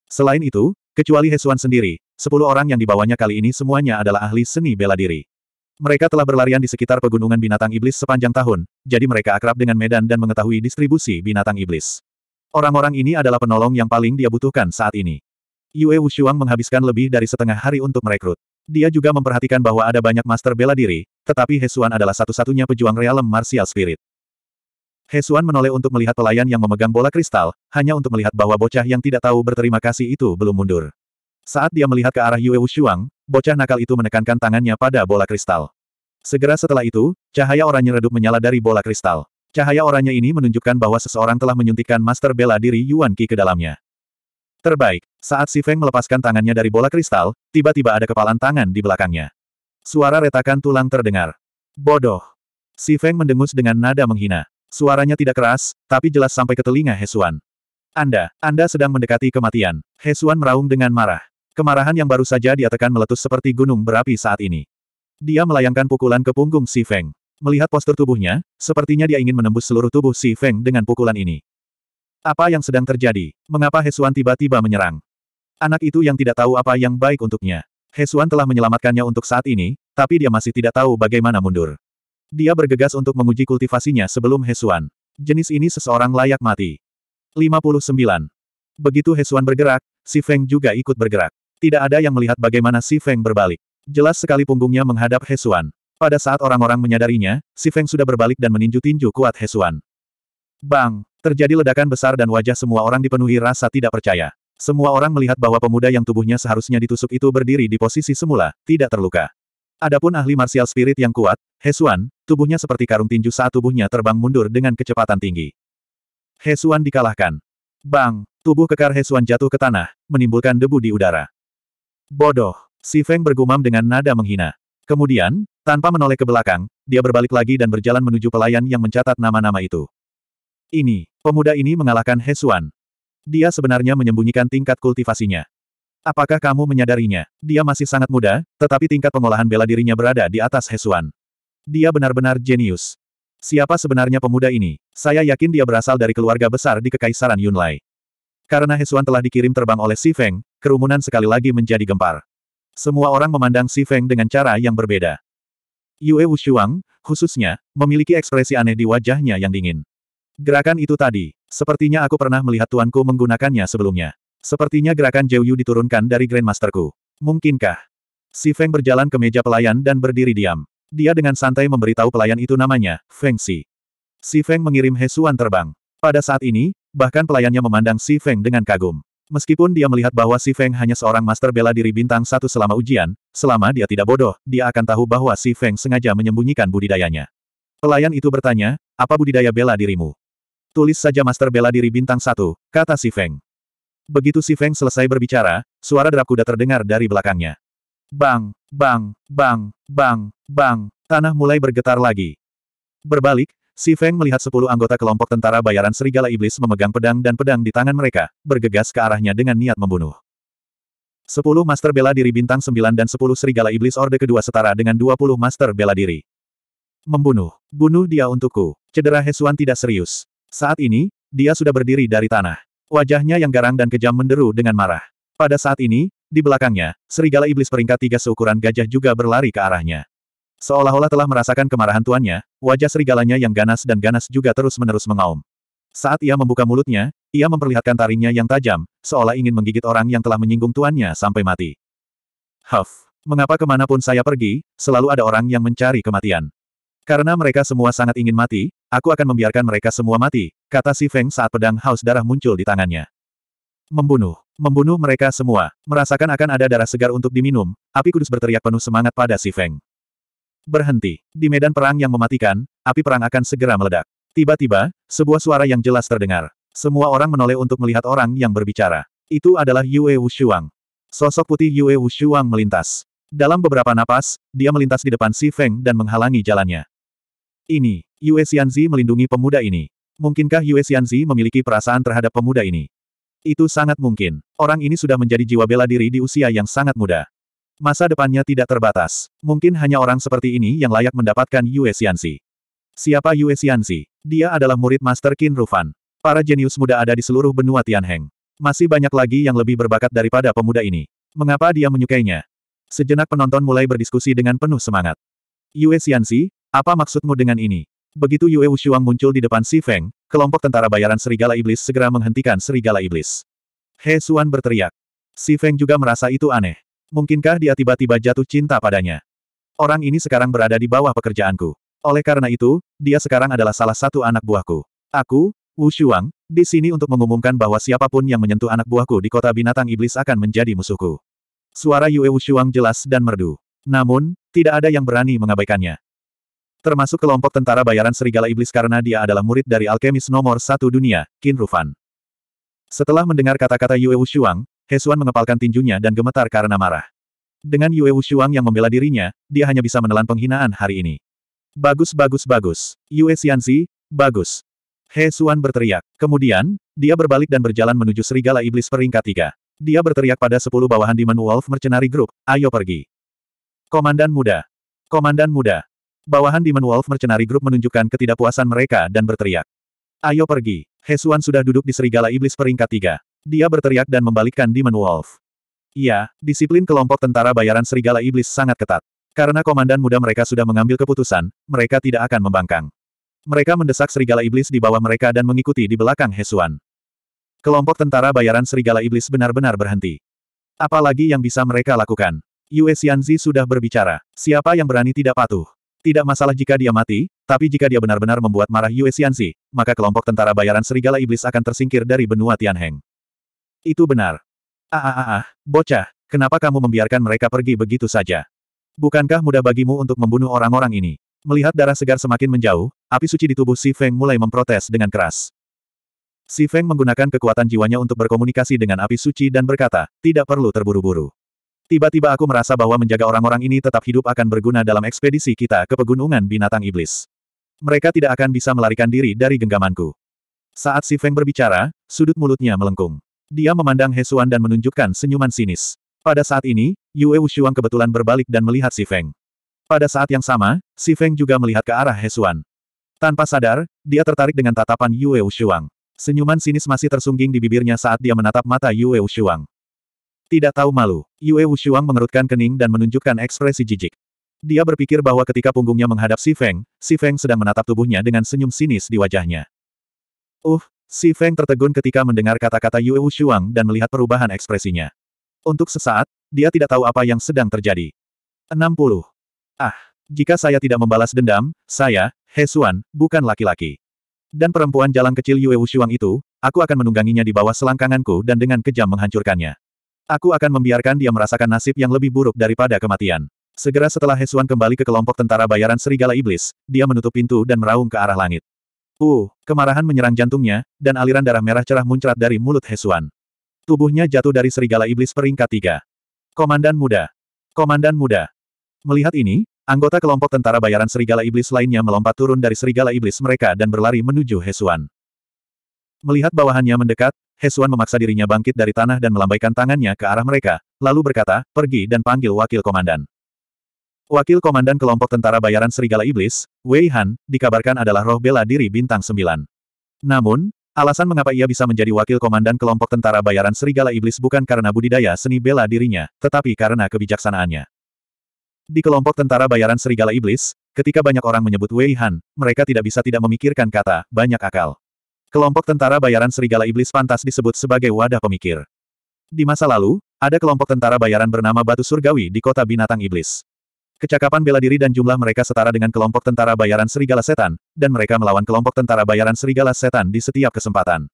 Selain itu, kecuali Hesuan sendiri, sepuluh orang yang dibawanya kali ini semuanya adalah ahli seni bela diri. Mereka telah berlarian di sekitar pegunungan binatang iblis sepanjang tahun, jadi mereka akrab dengan medan dan mengetahui distribusi binatang iblis. Orang-orang ini adalah penolong yang paling dia butuhkan saat ini. Yue Wushuang menghabiskan lebih dari setengah hari untuk merekrut. Dia juga memperhatikan bahwa ada banyak master bela diri, tetapi Hesuan adalah satu-satunya pejuang realem martial spirit. Hesuan menoleh untuk melihat pelayan yang memegang bola kristal, hanya untuk melihat bahwa bocah yang tidak tahu berterima kasih itu belum mundur. Saat dia melihat ke arah Yue Wushuang, bocah nakal itu menekankan tangannya pada bola kristal. Segera setelah itu, cahaya oranye redup menyala dari bola kristal. Cahaya oranye ini menunjukkan bahwa seseorang telah menyuntikkan master bela diri Yuan Qi ke dalamnya. Terbaik, saat Si Feng melepaskan tangannya dari bola kristal, tiba-tiba ada kepalan tangan di belakangnya. Suara retakan tulang terdengar. Bodoh. Si Feng mendengus dengan nada menghina. Suaranya tidak keras, tapi jelas sampai ke telinga Hesuan. Anda, Anda sedang mendekati kematian. Hesuan meraung dengan marah. Kemarahan yang baru saja dia tekan meletus seperti gunung berapi saat ini. Dia melayangkan pukulan ke punggung Si Feng. Melihat postur tubuhnya, sepertinya dia ingin menembus seluruh tubuh Si Feng dengan pukulan ini. Apa yang sedang terjadi? Mengapa Hesuan tiba-tiba menyerang? Anak itu yang tidak tahu apa yang baik untuknya. Hesuan telah menyelamatkannya untuk saat ini, tapi dia masih tidak tahu bagaimana mundur. Dia bergegas untuk menguji kultivasinya sebelum Hesuan. Jenis ini seseorang layak mati. 59. Begitu Hesuan bergerak, Si Feng juga ikut bergerak. Tidak ada yang melihat bagaimana Si Feng berbalik. Jelas sekali punggungnya menghadap Hesuan. Pada saat orang-orang menyadarinya, Si Feng sudah berbalik dan meninju-tinju kuat Hesuan. Bang! Terjadi ledakan besar dan wajah semua orang dipenuhi rasa tidak percaya. Semua orang melihat bahwa pemuda yang tubuhnya seharusnya ditusuk itu berdiri di posisi semula, tidak terluka. Adapun ahli martial spirit yang kuat, Hesuan, tubuhnya seperti karung tinju saat tubuhnya terbang mundur dengan kecepatan tinggi. Hesuan dikalahkan. Bang! Tubuh kekar Hesuan jatuh ke tanah, menimbulkan debu di udara. Bodoh! Si Feng bergumam dengan nada menghina. Kemudian, tanpa menoleh ke belakang, dia berbalik lagi dan berjalan menuju pelayan yang mencatat nama-nama itu. Ini, pemuda ini mengalahkan Hesuan. Dia sebenarnya menyembunyikan tingkat kultivasinya. Apakah kamu menyadarinya? Dia masih sangat muda, tetapi tingkat pengolahan bela dirinya berada di atas Hesuan. Dia benar-benar jenius. Siapa sebenarnya pemuda ini? Saya yakin dia berasal dari keluarga besar di Kekaisaran Yunlai. Karena Hesuan telah dikirim terbang oleh Si Feng, kerumunan sekali lagi menjadi gempar. Semua orang memandang Si Feng dengan cara yang berbeda. Yue Wushuang, khususnya, memiliki ekspresi aneh di wajahnya yang dingin. Gerakan itu tadi. Sepertinya aku pernah melihat tuanku menggunakannya sebelumnya. Sepertinya gerakan Yu diturunkan dari Grandmasterku. Mungkinkah? Si Feng berjalan ke meja pelayan dan berdiri diam. Dia dengan santai memberitahu pelayan itu namanya, Feng Si. Si Feng mengirim Hesuan terbang. Pada saat ini, bahkan pelayannya memandang Si Feng dengan kagum. Meskipun dia melihat bahwa Si Feng hanya seorang master bela diri bintang satu selama ujian, selama dia tidak bodoh, dia akan tahu bahwa Si Feng sengaja menyembunyikan budidayanya. Pelayan itu bertanya, apa budidaya bela dirimu? Tulis saja Master Bela Diri Bintang Satu, kata si Feng. Begitu si Feng selesai berbicara, suara derap kuda terdengar dari belakangnya. Bang, bang, bang, bang, bang, tanah mulai bergetar lagi. Berbalik, si Feng melihat sepuluh anggota kelompok tentara bayaran serigala iblis memegang pedang dan pedang di tangan mereka, bergegas ke arahnya dengan niat membunuh. Sepuluh Master Bela Diri Bintang Sembilan dan sepuluh Serigala Iblis Orde kedua setara dengan dua puluh Master Bela Diri. Membunuh. Bunuh dia untukku. Cedera Hesuan tidak serius. Saat ini, dia sudah berdiri dari tanah. Wajahnya yang garang dan kejam menderu dengan marah. Pada saat ini, di belakangnya, serigala iblis peringkat tiga seukuran gajah juga berlari ke arahnya. Seolah-olah telah merasakan kemarahan tuannya, wajah serigalanya yang ganas dan ganas juga terus-menerus mengaum. Saat ia membuka mulutnya, ia memperlihatkan taringnya yang tajam, seolah ingin menggigit orang yang telah menyinggung tuannya sampai mati. Huff, mengapa ke mana pun saya pergi, selalu ada orang yang mencari kematian. Karena mereka semua sangat ingin mati, aku akan membiarkan mereka semua mati, kata si Feng saat pedang haus darah muncul di tangannya. Membunuh. Membunuh mereka semua. Merasakan akan ada darah segar untuk diminum, api kudus berteriak penuh semangat pada si Feng. Berhenti. Di medan perang yang mematikan, api perang akan segera meledak. Tiba-tiba, sebuah suara yang jelas terdengar. Semua orang menoleh untuk melihat orang yang berbicara. Itu adalah Yue Wushuang. Sosok putih Yue Wushuang melintas. Dalam beberapa napas, dia melintas di depan Si Feng dan menghalangi jalannya. Ini, Yue Xianzi melindungi pemuda ini. Mungkinkah Yue Xianzi memiliki perasaan terhadap pemuda ini? Itu sangat mungkin. Orang ini sudah menjadi jiwa bela diri di usia yang sangat muda. Masa depannya tidak terbatas. Mungkin hanya orang seperti ini yang layak mendapatkan Yue Xianzi. Siapa Yue Xianzi? Dia adalah murid Master Qin Rufan. Para jenius muda ada di seluruh benua Tianheng. Masih banyak lagi yang lebih berbakat daripada pemuda ini. Mengapa dia menyukainya? Sejenak penonton mulai berdiskusi dengan penuh semangat. Yue Xianxi, apa maksudmu dengan ini? Begitu Yue Wushuang muncul di depan Si Feng, kelompok tentara bayaran Serigala Iblis segera menghentikan Serigala Iblis. He Xuan berteriak. Si Feng juga merasa itu aneh. Mungkinkah dia tiba-tiba jatuh cinta padanya? Orang ini sekarang berada di bawah pekerjaanku. Oleh karena itu, dia sekarang adalah salah satu anak buahku. Aku, Wu Shuang, di sini untuk mengumumkan bahwa siapa pun yang menyentuh anak buahku di kota binatang iblis akan menjadi musuhku. Suara Yue Wu Shuang jelas dan merdu. Namun, tidak ada yang berani mengabaikannya. Termasuk kelompok tentara bayaran serigala iblis karena dia adalah murid dari alkemis nomor satu dunia, Qin Rufan. Setelah mendengar kata-kata Yue Wu Shuang, Hesuan mengepalkan tinjunya dan gemetar karena marah. Dengan Yue Wu Shuang yang membela dirinya, dia hanya bisa menelan penghinaan hari ini. Bagus bagus bagus. Yue Xianzi, bagus. He Xuan berteriak. Kemudian, dia berbalik dan berjalan menuju serigala iblis peringkat tiga. Dia berteriak pada sepuluh bawahan Demon Wolf Mercenary Group, ayo pergi. Komandan muda. Komandan muda. Bawahan Demon Wolf Mercenary Group menunjukkan ketidakpuasan mereka dan berteriak. Ayo pergi. He Xuan sudah duduk di serigala iblis peringkat tiga. Dia berteriak dan membalikkan Demon Wolf. Iya, disiplin kelompok tentara bayaran serigala iblis sangat ketat. Karena komandan muda mereka sudah mengambil keputusan, mereka tidak akan membangkang. Mereka mendesak serigala iblis di bawah mereka dan mengikuti di belakang Hesuan. Kelompok tentara bayaran serigala iblis benar-benar berhenti. Apalagi yang bisa mereka lakukan? Yue Xianzi sudah berbicara. Siapa yang berani tidak patuh? Tidak masalah jika dia mati, tapi jika dia benar-benar membuat marah Yue Xianzi, maka kelompok tentara bayaran serigala iblis akan tersingkir dari benua Tianheng. Itu benar. Ah ah ah, ah bocah, kenapa kamu membiarkan mereka pergi begitu saja? Bukankah mudah bagimu untuk membunuh orang-orang ini? Melihat darah segar semakin menjauh, api suci di tubuh Si Feng mulai memprotes dengan keras. Si Feng menggunakan kekuatan jiwanya untuk berkomunikasi dengan api suci dan berkata, tidak perlu terburu-buru. Tiba-tiba aku merasa bahwa menjaga orang-orang ini tetap hidup akan berguna dalam ekspedisi kita ke pegunungan binatang iblis. Mereka tidak akan bisa melarikan diri dari genggamanku. Saat Si Feng berbicara, sudut mulutnya melengkung. Dia memandang Hesuan dan menunjukkan senyuman sinis. Pada saat ini, Yue Wushuang kebetulan berbalik dan melihat Si Feng. Pada saat yang sama, Si Feng juga melihat ke arah Hesuan. Tanpa sadar, dia tertarik dengan tatapan Yue Wushuang. Senyuman sinis masih tersungging di bibirnya saat dia menatap mata Yue Wushuang. Tidak tahu malu, Yue Wushuang mengerutkan kening dan menunjukkan ekspresi jijik. Dia berpikir bahwa ketika punggungnya menghadap Si Feng, Si Feng sedang menatap tubuhnya dengan senyum sinis di wajahnya. Uh, Si Feng tertegun ketika mendengar kata-kata Yue Wushuang dan melihat perubahan ekspresinya. Untuk sesaat, dia tidak tahu apa yang sedang terjadi. 60. Ah, jika saya tidak membalas dendam, saya, He Xuan, bukan laki-laki. Dan perempuan jalan kecil Yue Wushuang itu, aku akan menungganginya di bawah selangkanganku dan dengan kejam menghancurkannya. Aku akan membiarkan dia merasakan nasib yang lebih buruk daripada kematian. Segera setelah He Xuan kembali ke kelompok tentara bayaran Serigala Iblis, dia menutup pintu dan meraung ke arah langit. Uh, kemarahan menyerang jantungnya, dan aliran darah merah cerah muncrat dari mulut He Xuan. Tubuhnya jatuh dari Serigala Iblis peringkat tiga. Komandan muda. Komandan muda. Melihat ini, anggota kelompok tentara bayaran serigala iblis lainnya melompat turun dari serigala iblis mereka dan berlari menuju Hesuan. Melihat bawahannya mendekat, Hesuan memaksa dirinya bangkit dari tanah dan melambaikan tangannya ke arah mereka, lalu berkata, pergi dan panggil wakil komandan. Wakil komandan kelompok tentara bayaran serigala iblis, Wei Han, dikabarkan adalah roh bela diri bintang sembilan. Namun, alasan mengapa ia bisa menjadi wakil komandan kelompok tentara bayaran serigala iblis bukan karena budidaya seni bela dirinya, tetapi karena kebijaksanaannya. Di kelompok tentara bayaran serigala iblis, ketika banyak orang menyebut Wei Han, mereka tidak bisa tidak memikirkan kata, banyak akal. Kelompok tentara bayaran serigala iblis pantas disebut sebagai wadah pemikir. Di masa lalu, ada kelompok tentara bayaran bernama Batu Surgawi di kota binatang iblis. Kecakapan bela diri dan jumlah mereka setara dengan kelompok tentara bayaran serigala setan, dan mereka melawan kelompok tentara bayaran serigala setan di setiap kesempatan.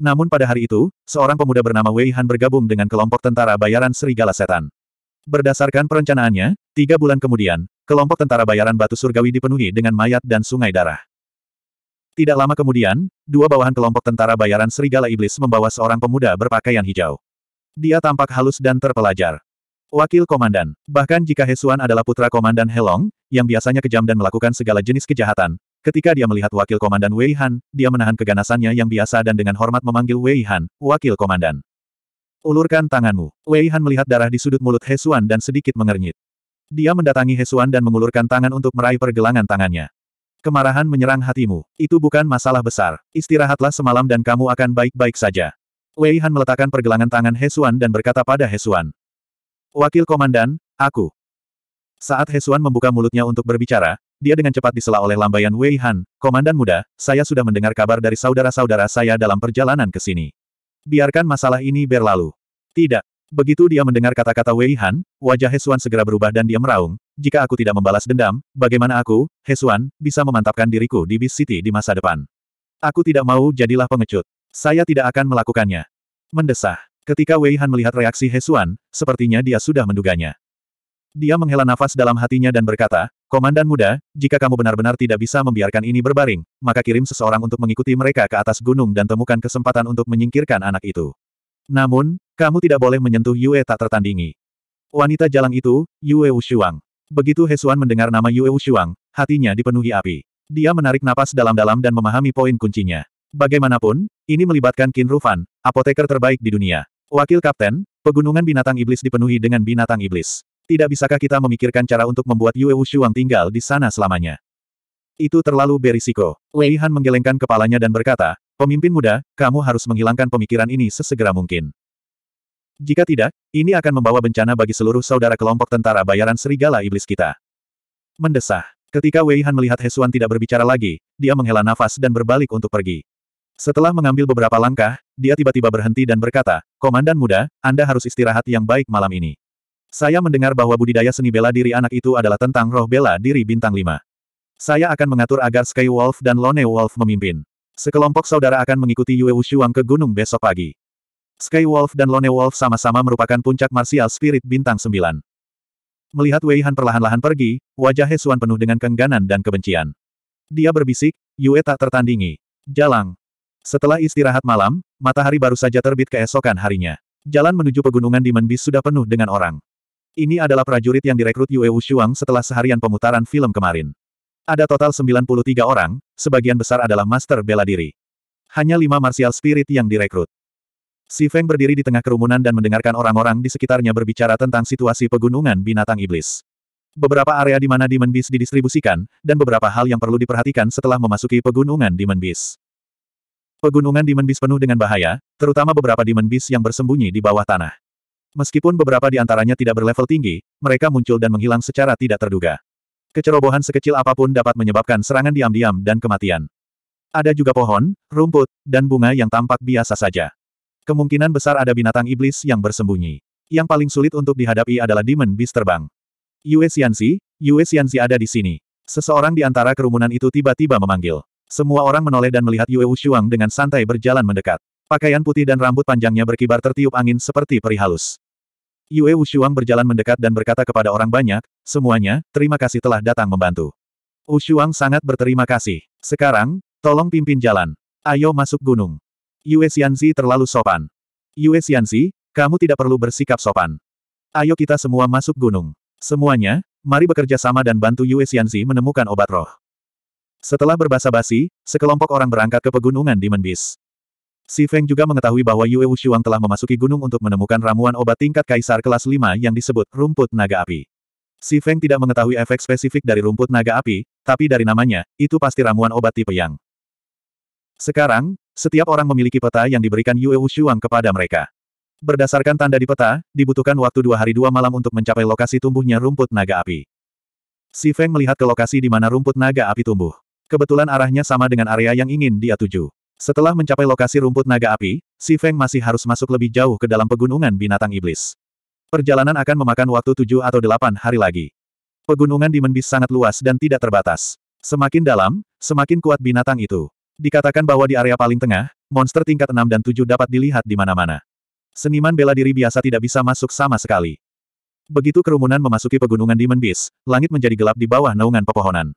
Namun pada hari itu, seorang pemuda bernama Wei Han bergabung dengan kelompok tentara bayaran serigala setan. Berdasarkan perencanaannya, tiga bulan kemudian, kelompok tentara bayaran batu surgawi dipenuhi dengan mayat dan sungai darah. Tidak lama kemudian, dua bawahan kelompok tentara bayaran serigala iblis membawa seorang pemuda berpakaian hijau. Dia tampak halus dan terpelajar. Wakil Komandan. Bahkan jika Hesuan adalah putra Komandan Helong, yang biasanya kejam dan melakukan segala jenis kejahatan, ketika dia melihat Wakil Komandan Wei Han, dia menahan keganasannya yang biasa dan dengan hormat memanggil Wei Han, Wakil Komandan. Ulurkan tanganmu. Wei Han melihat darah di sudut mulut Hesuan dan sedikit mengernyit. Dia mendatangi Hesuan dan mengulurkan tangan untuk meraih pergelangan tangannya. Kemarahan menyerang hatimu. Itu bukan masalah besar. Istirahatlah semalam dan kamu akan baik-baik saja. Wei Han meletakkan pergelangan tangan Hesuan dan berkata pada Hesuan. Wakil Komandan, aku. Saat Hesuan membuka mulutnya untuk berbicara, dia dengan cepat disela oleh lambaian Wei Han. Komandan muda, saya sudah mendengar kabar dari saudara-saudara saya dalam perjalanan ke sini. Biarkan masalah ini berlalu. Tidak. Begitu dia mendengar kata-kata Wei Han, wajah Hesuan segera berubah dan dia meraung, jika aku tidak membalas dendam, bagaimana aku, Hesuan, bisa memantapkan diriku di Beast City di masa depan? Aku tidak mau jadilah pengecut. Saya tidak akan melakukannya. Mendesah. Ketika Wei Han melihat reaksi Hesuan, sepertinya dia sudah menduganya. Dia menghela nafas dalam hatinya dan berkata, Komandan muda, jika kamu benar-benar tidak bisa membiarkan ini berbaring, maka kirim seseorang untuk mengikuti mereka ke atas gunung dan temukan kesempatan untuk menyingkirkan anak itu. Namun, kamu tidak boleh menyentuh Yue tak tertandingi. Wanita jalang itu, Yue Wushuang. Begitu Hesuan mendengar nama Yue Wushuang, hatinya dipenuhi api. Dia menarik napas dalam-dalam dan memahami poin kuncinya. Bagaimanapun, ini melibatkan Qin Rufan, apoteker terbaik di dunia. Wakil Kapten, pegunungan binatang iblis dipenuhi dengan binatang iblis. Tidak bisakah kita memikirkan cara untuk membuat Yue Wushuang tinggal di sana selamanya? Itu terlalu berisiko. Wei Han menggelengkan kepalanya dan berkata, Pemimpin muda, kamu harus menghilangkan pemikiran ini sesegera mungkin. Jika tidak, ini akan membawa bencana bagi seluruh saudara kelompok tentara bayaran serigala iblis kita. Mendesah. Ketika Wei Han melihat Hesuan tidak berbicara lagi, dia menghela nafas dan berbalik untuk pergi. Setelah mengambil beberapa langkah, dia tiba-tiba berhenti dan berkata, Komandan muda, Anda harus istirahat yang baik malam ini. Saya mendengar bahwa budidaya seni bela diri anak itu adalah tentang roh bela diri bintang 5. Saya akan mengatur agar Sky Wolf dan Lone Wolf memimpin. Sekelompok saudara akan mengikuti Yue Wushuang ke gunung besok pagi. Sky Wolf dan Lone Wolf sama-sama merupakan puncak martial spirit bintang sembilan. Melihat Wei Han perlahan-lahan pergi, wajah He Xuan penuh dengan kengganan dan kebencian. Dia berbisik, Yue tak tertandingi. Jalang. Setelah istirahat malam, matahari baru saja terbit keesokan harinya. Jalan menuju pegunungan Demon Beast sudah penuh dengan orang. Ini adalah prajurit yang direkrut Yue Wushuang setelah seharian pemutaran film kemarin. Ada total 93 orang, sebagian besar adalah master bela diri. Hanya lima martial spirit yang direkrut. Si Feng berdiri di tengah kerumunan dan mendengarkan orang-orang di sekitarnya berbicara tentang situasi pegunungan binatang iblis. Beberapa area di mana Demon Beast didistribusikan, dan beberapa hal yang perlu diperhatikan setelah memasuki pegunungan Demon Beast. Pegunungan Demon Beast penuh dengan bahaya, terutama beberapa Demon Beast yang bersembunyi di bawah tanah. Meskipun beberapa di antaranya tidak berlevel tinggi, mereka muncul dan menghilang secara tidak terduga. Kecerobohan sekecil apa pun dapat menyebabkan serangan diam-diam dan kematian. Ada juga pohon, rumput, dan bunga yang tampak biasa saja. Kemungkinan besar ada binatang iblis yang bersembunyi. Yang paling sulit untuk dihadapi adalah Demon Beast terbang. Yue Xianxi, Yue Xianxi ada di sini. Seseorang di antara kerumunan itu tiba-tiba memanggil. Semua orang menoleh dan melihat Yue Wushuang dengan santai berjalan mendekat. Pakaian putih dan rambut panjangnya berkibar tertiup angin seperti peri halus. Yue Wushuang berjalan mendekat dan berkata kepada orang banyak, semuanya, terima kasih telah datang membantu. Wushuang sangat berterima kasih. Sekarang, tolong pimpin jalan. Ayo masuk gunung. Yue Xianzi terlalu sopan. Yue Xianzi, kamu tidak perlu bersikap sopan. Ayo kita semua masuk gunung. Semuanya, mari bekerja sama dan bantu Yue Xianzi menemukan obat roh. Setelah berbasa-basi, sekelompok orang berangkat ke pegunungan di Menbis. Si Feng juga mengetahui bahwa Yue Wushuang telah memasuki gunung untuk menemukan ramuan obat tingkat kaisar kelas 5 yang disebut rumput naga api. Si Feng tidak mengetahui efek spesifik dari rumput naga api, tapi dari namanya, itu pasti ramuan obat tipe yang. Sekarang, setiap orang memiliki peta yang diberikan Yue Wushuang kepada mereka. Berdasarkan tanda di peta, dibutuhkan waktu dua hari dua malam untuk mencapai lokasi tumbuhnya rumput naga api. Si Feng melihat ke lokasi di mana rumput naga api tumbuh. Kebetulan arahnya sama dengan area yang ingin dia tuju. Setelah mencapai lokasi rumput naga api, Si Feng masih harus masuk lebih jauh ke dalam pegunungan binatang iblis. Perjalanan akan memakan waktu tujuh atau delapan hari lagi. Pegunungan di Menbis sangat luas dan tidak terbatas. Semakin dalam, semakin kuat binatang itu. Dikatakan bahwa di area paling tengah, monster tingkat 6 dan 7 dapat dilihat di mana-mana. Seniman bela diri biasa tidak bisa masuk sama sekali. Begitu kerumunan memasuki pegunungan Demon Beast, langit menjadi gelap di bawah naungan pepohonan.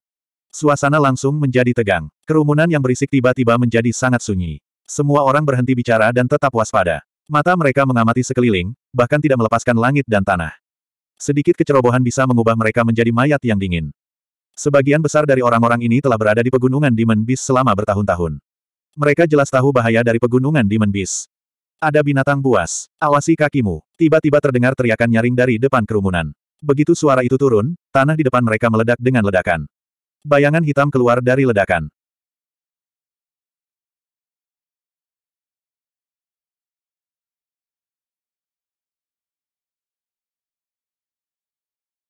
Suasana langsung menjadi tegang. Kerumunan yang berisik tiba-tiba menjadi sangat sunyi. Semua orang berhenti bicara dan tetap waspada. Mata mereka mengamati sekeliling, bahkan tidak melepaskan langit dan tanah. Sedikit kecerobohan bisa mengubah mereka menjadi mayat yang dingin. Sebagian besar dari orang-orang ini telah berada di pegunungan Demon Beast selama bertahun-tahun. Mereka jelas tahu bahaya dari pegunungan Demon Beast. Ada binatang buas. Awasi kakimu. Tiba-tiba terdengar teriakan nyaring dari depan kerumunan. Begitu suara itu turun, tanah di depan mereka meledak dengan ledakan. Bayangan hitam keluar dari ledakan.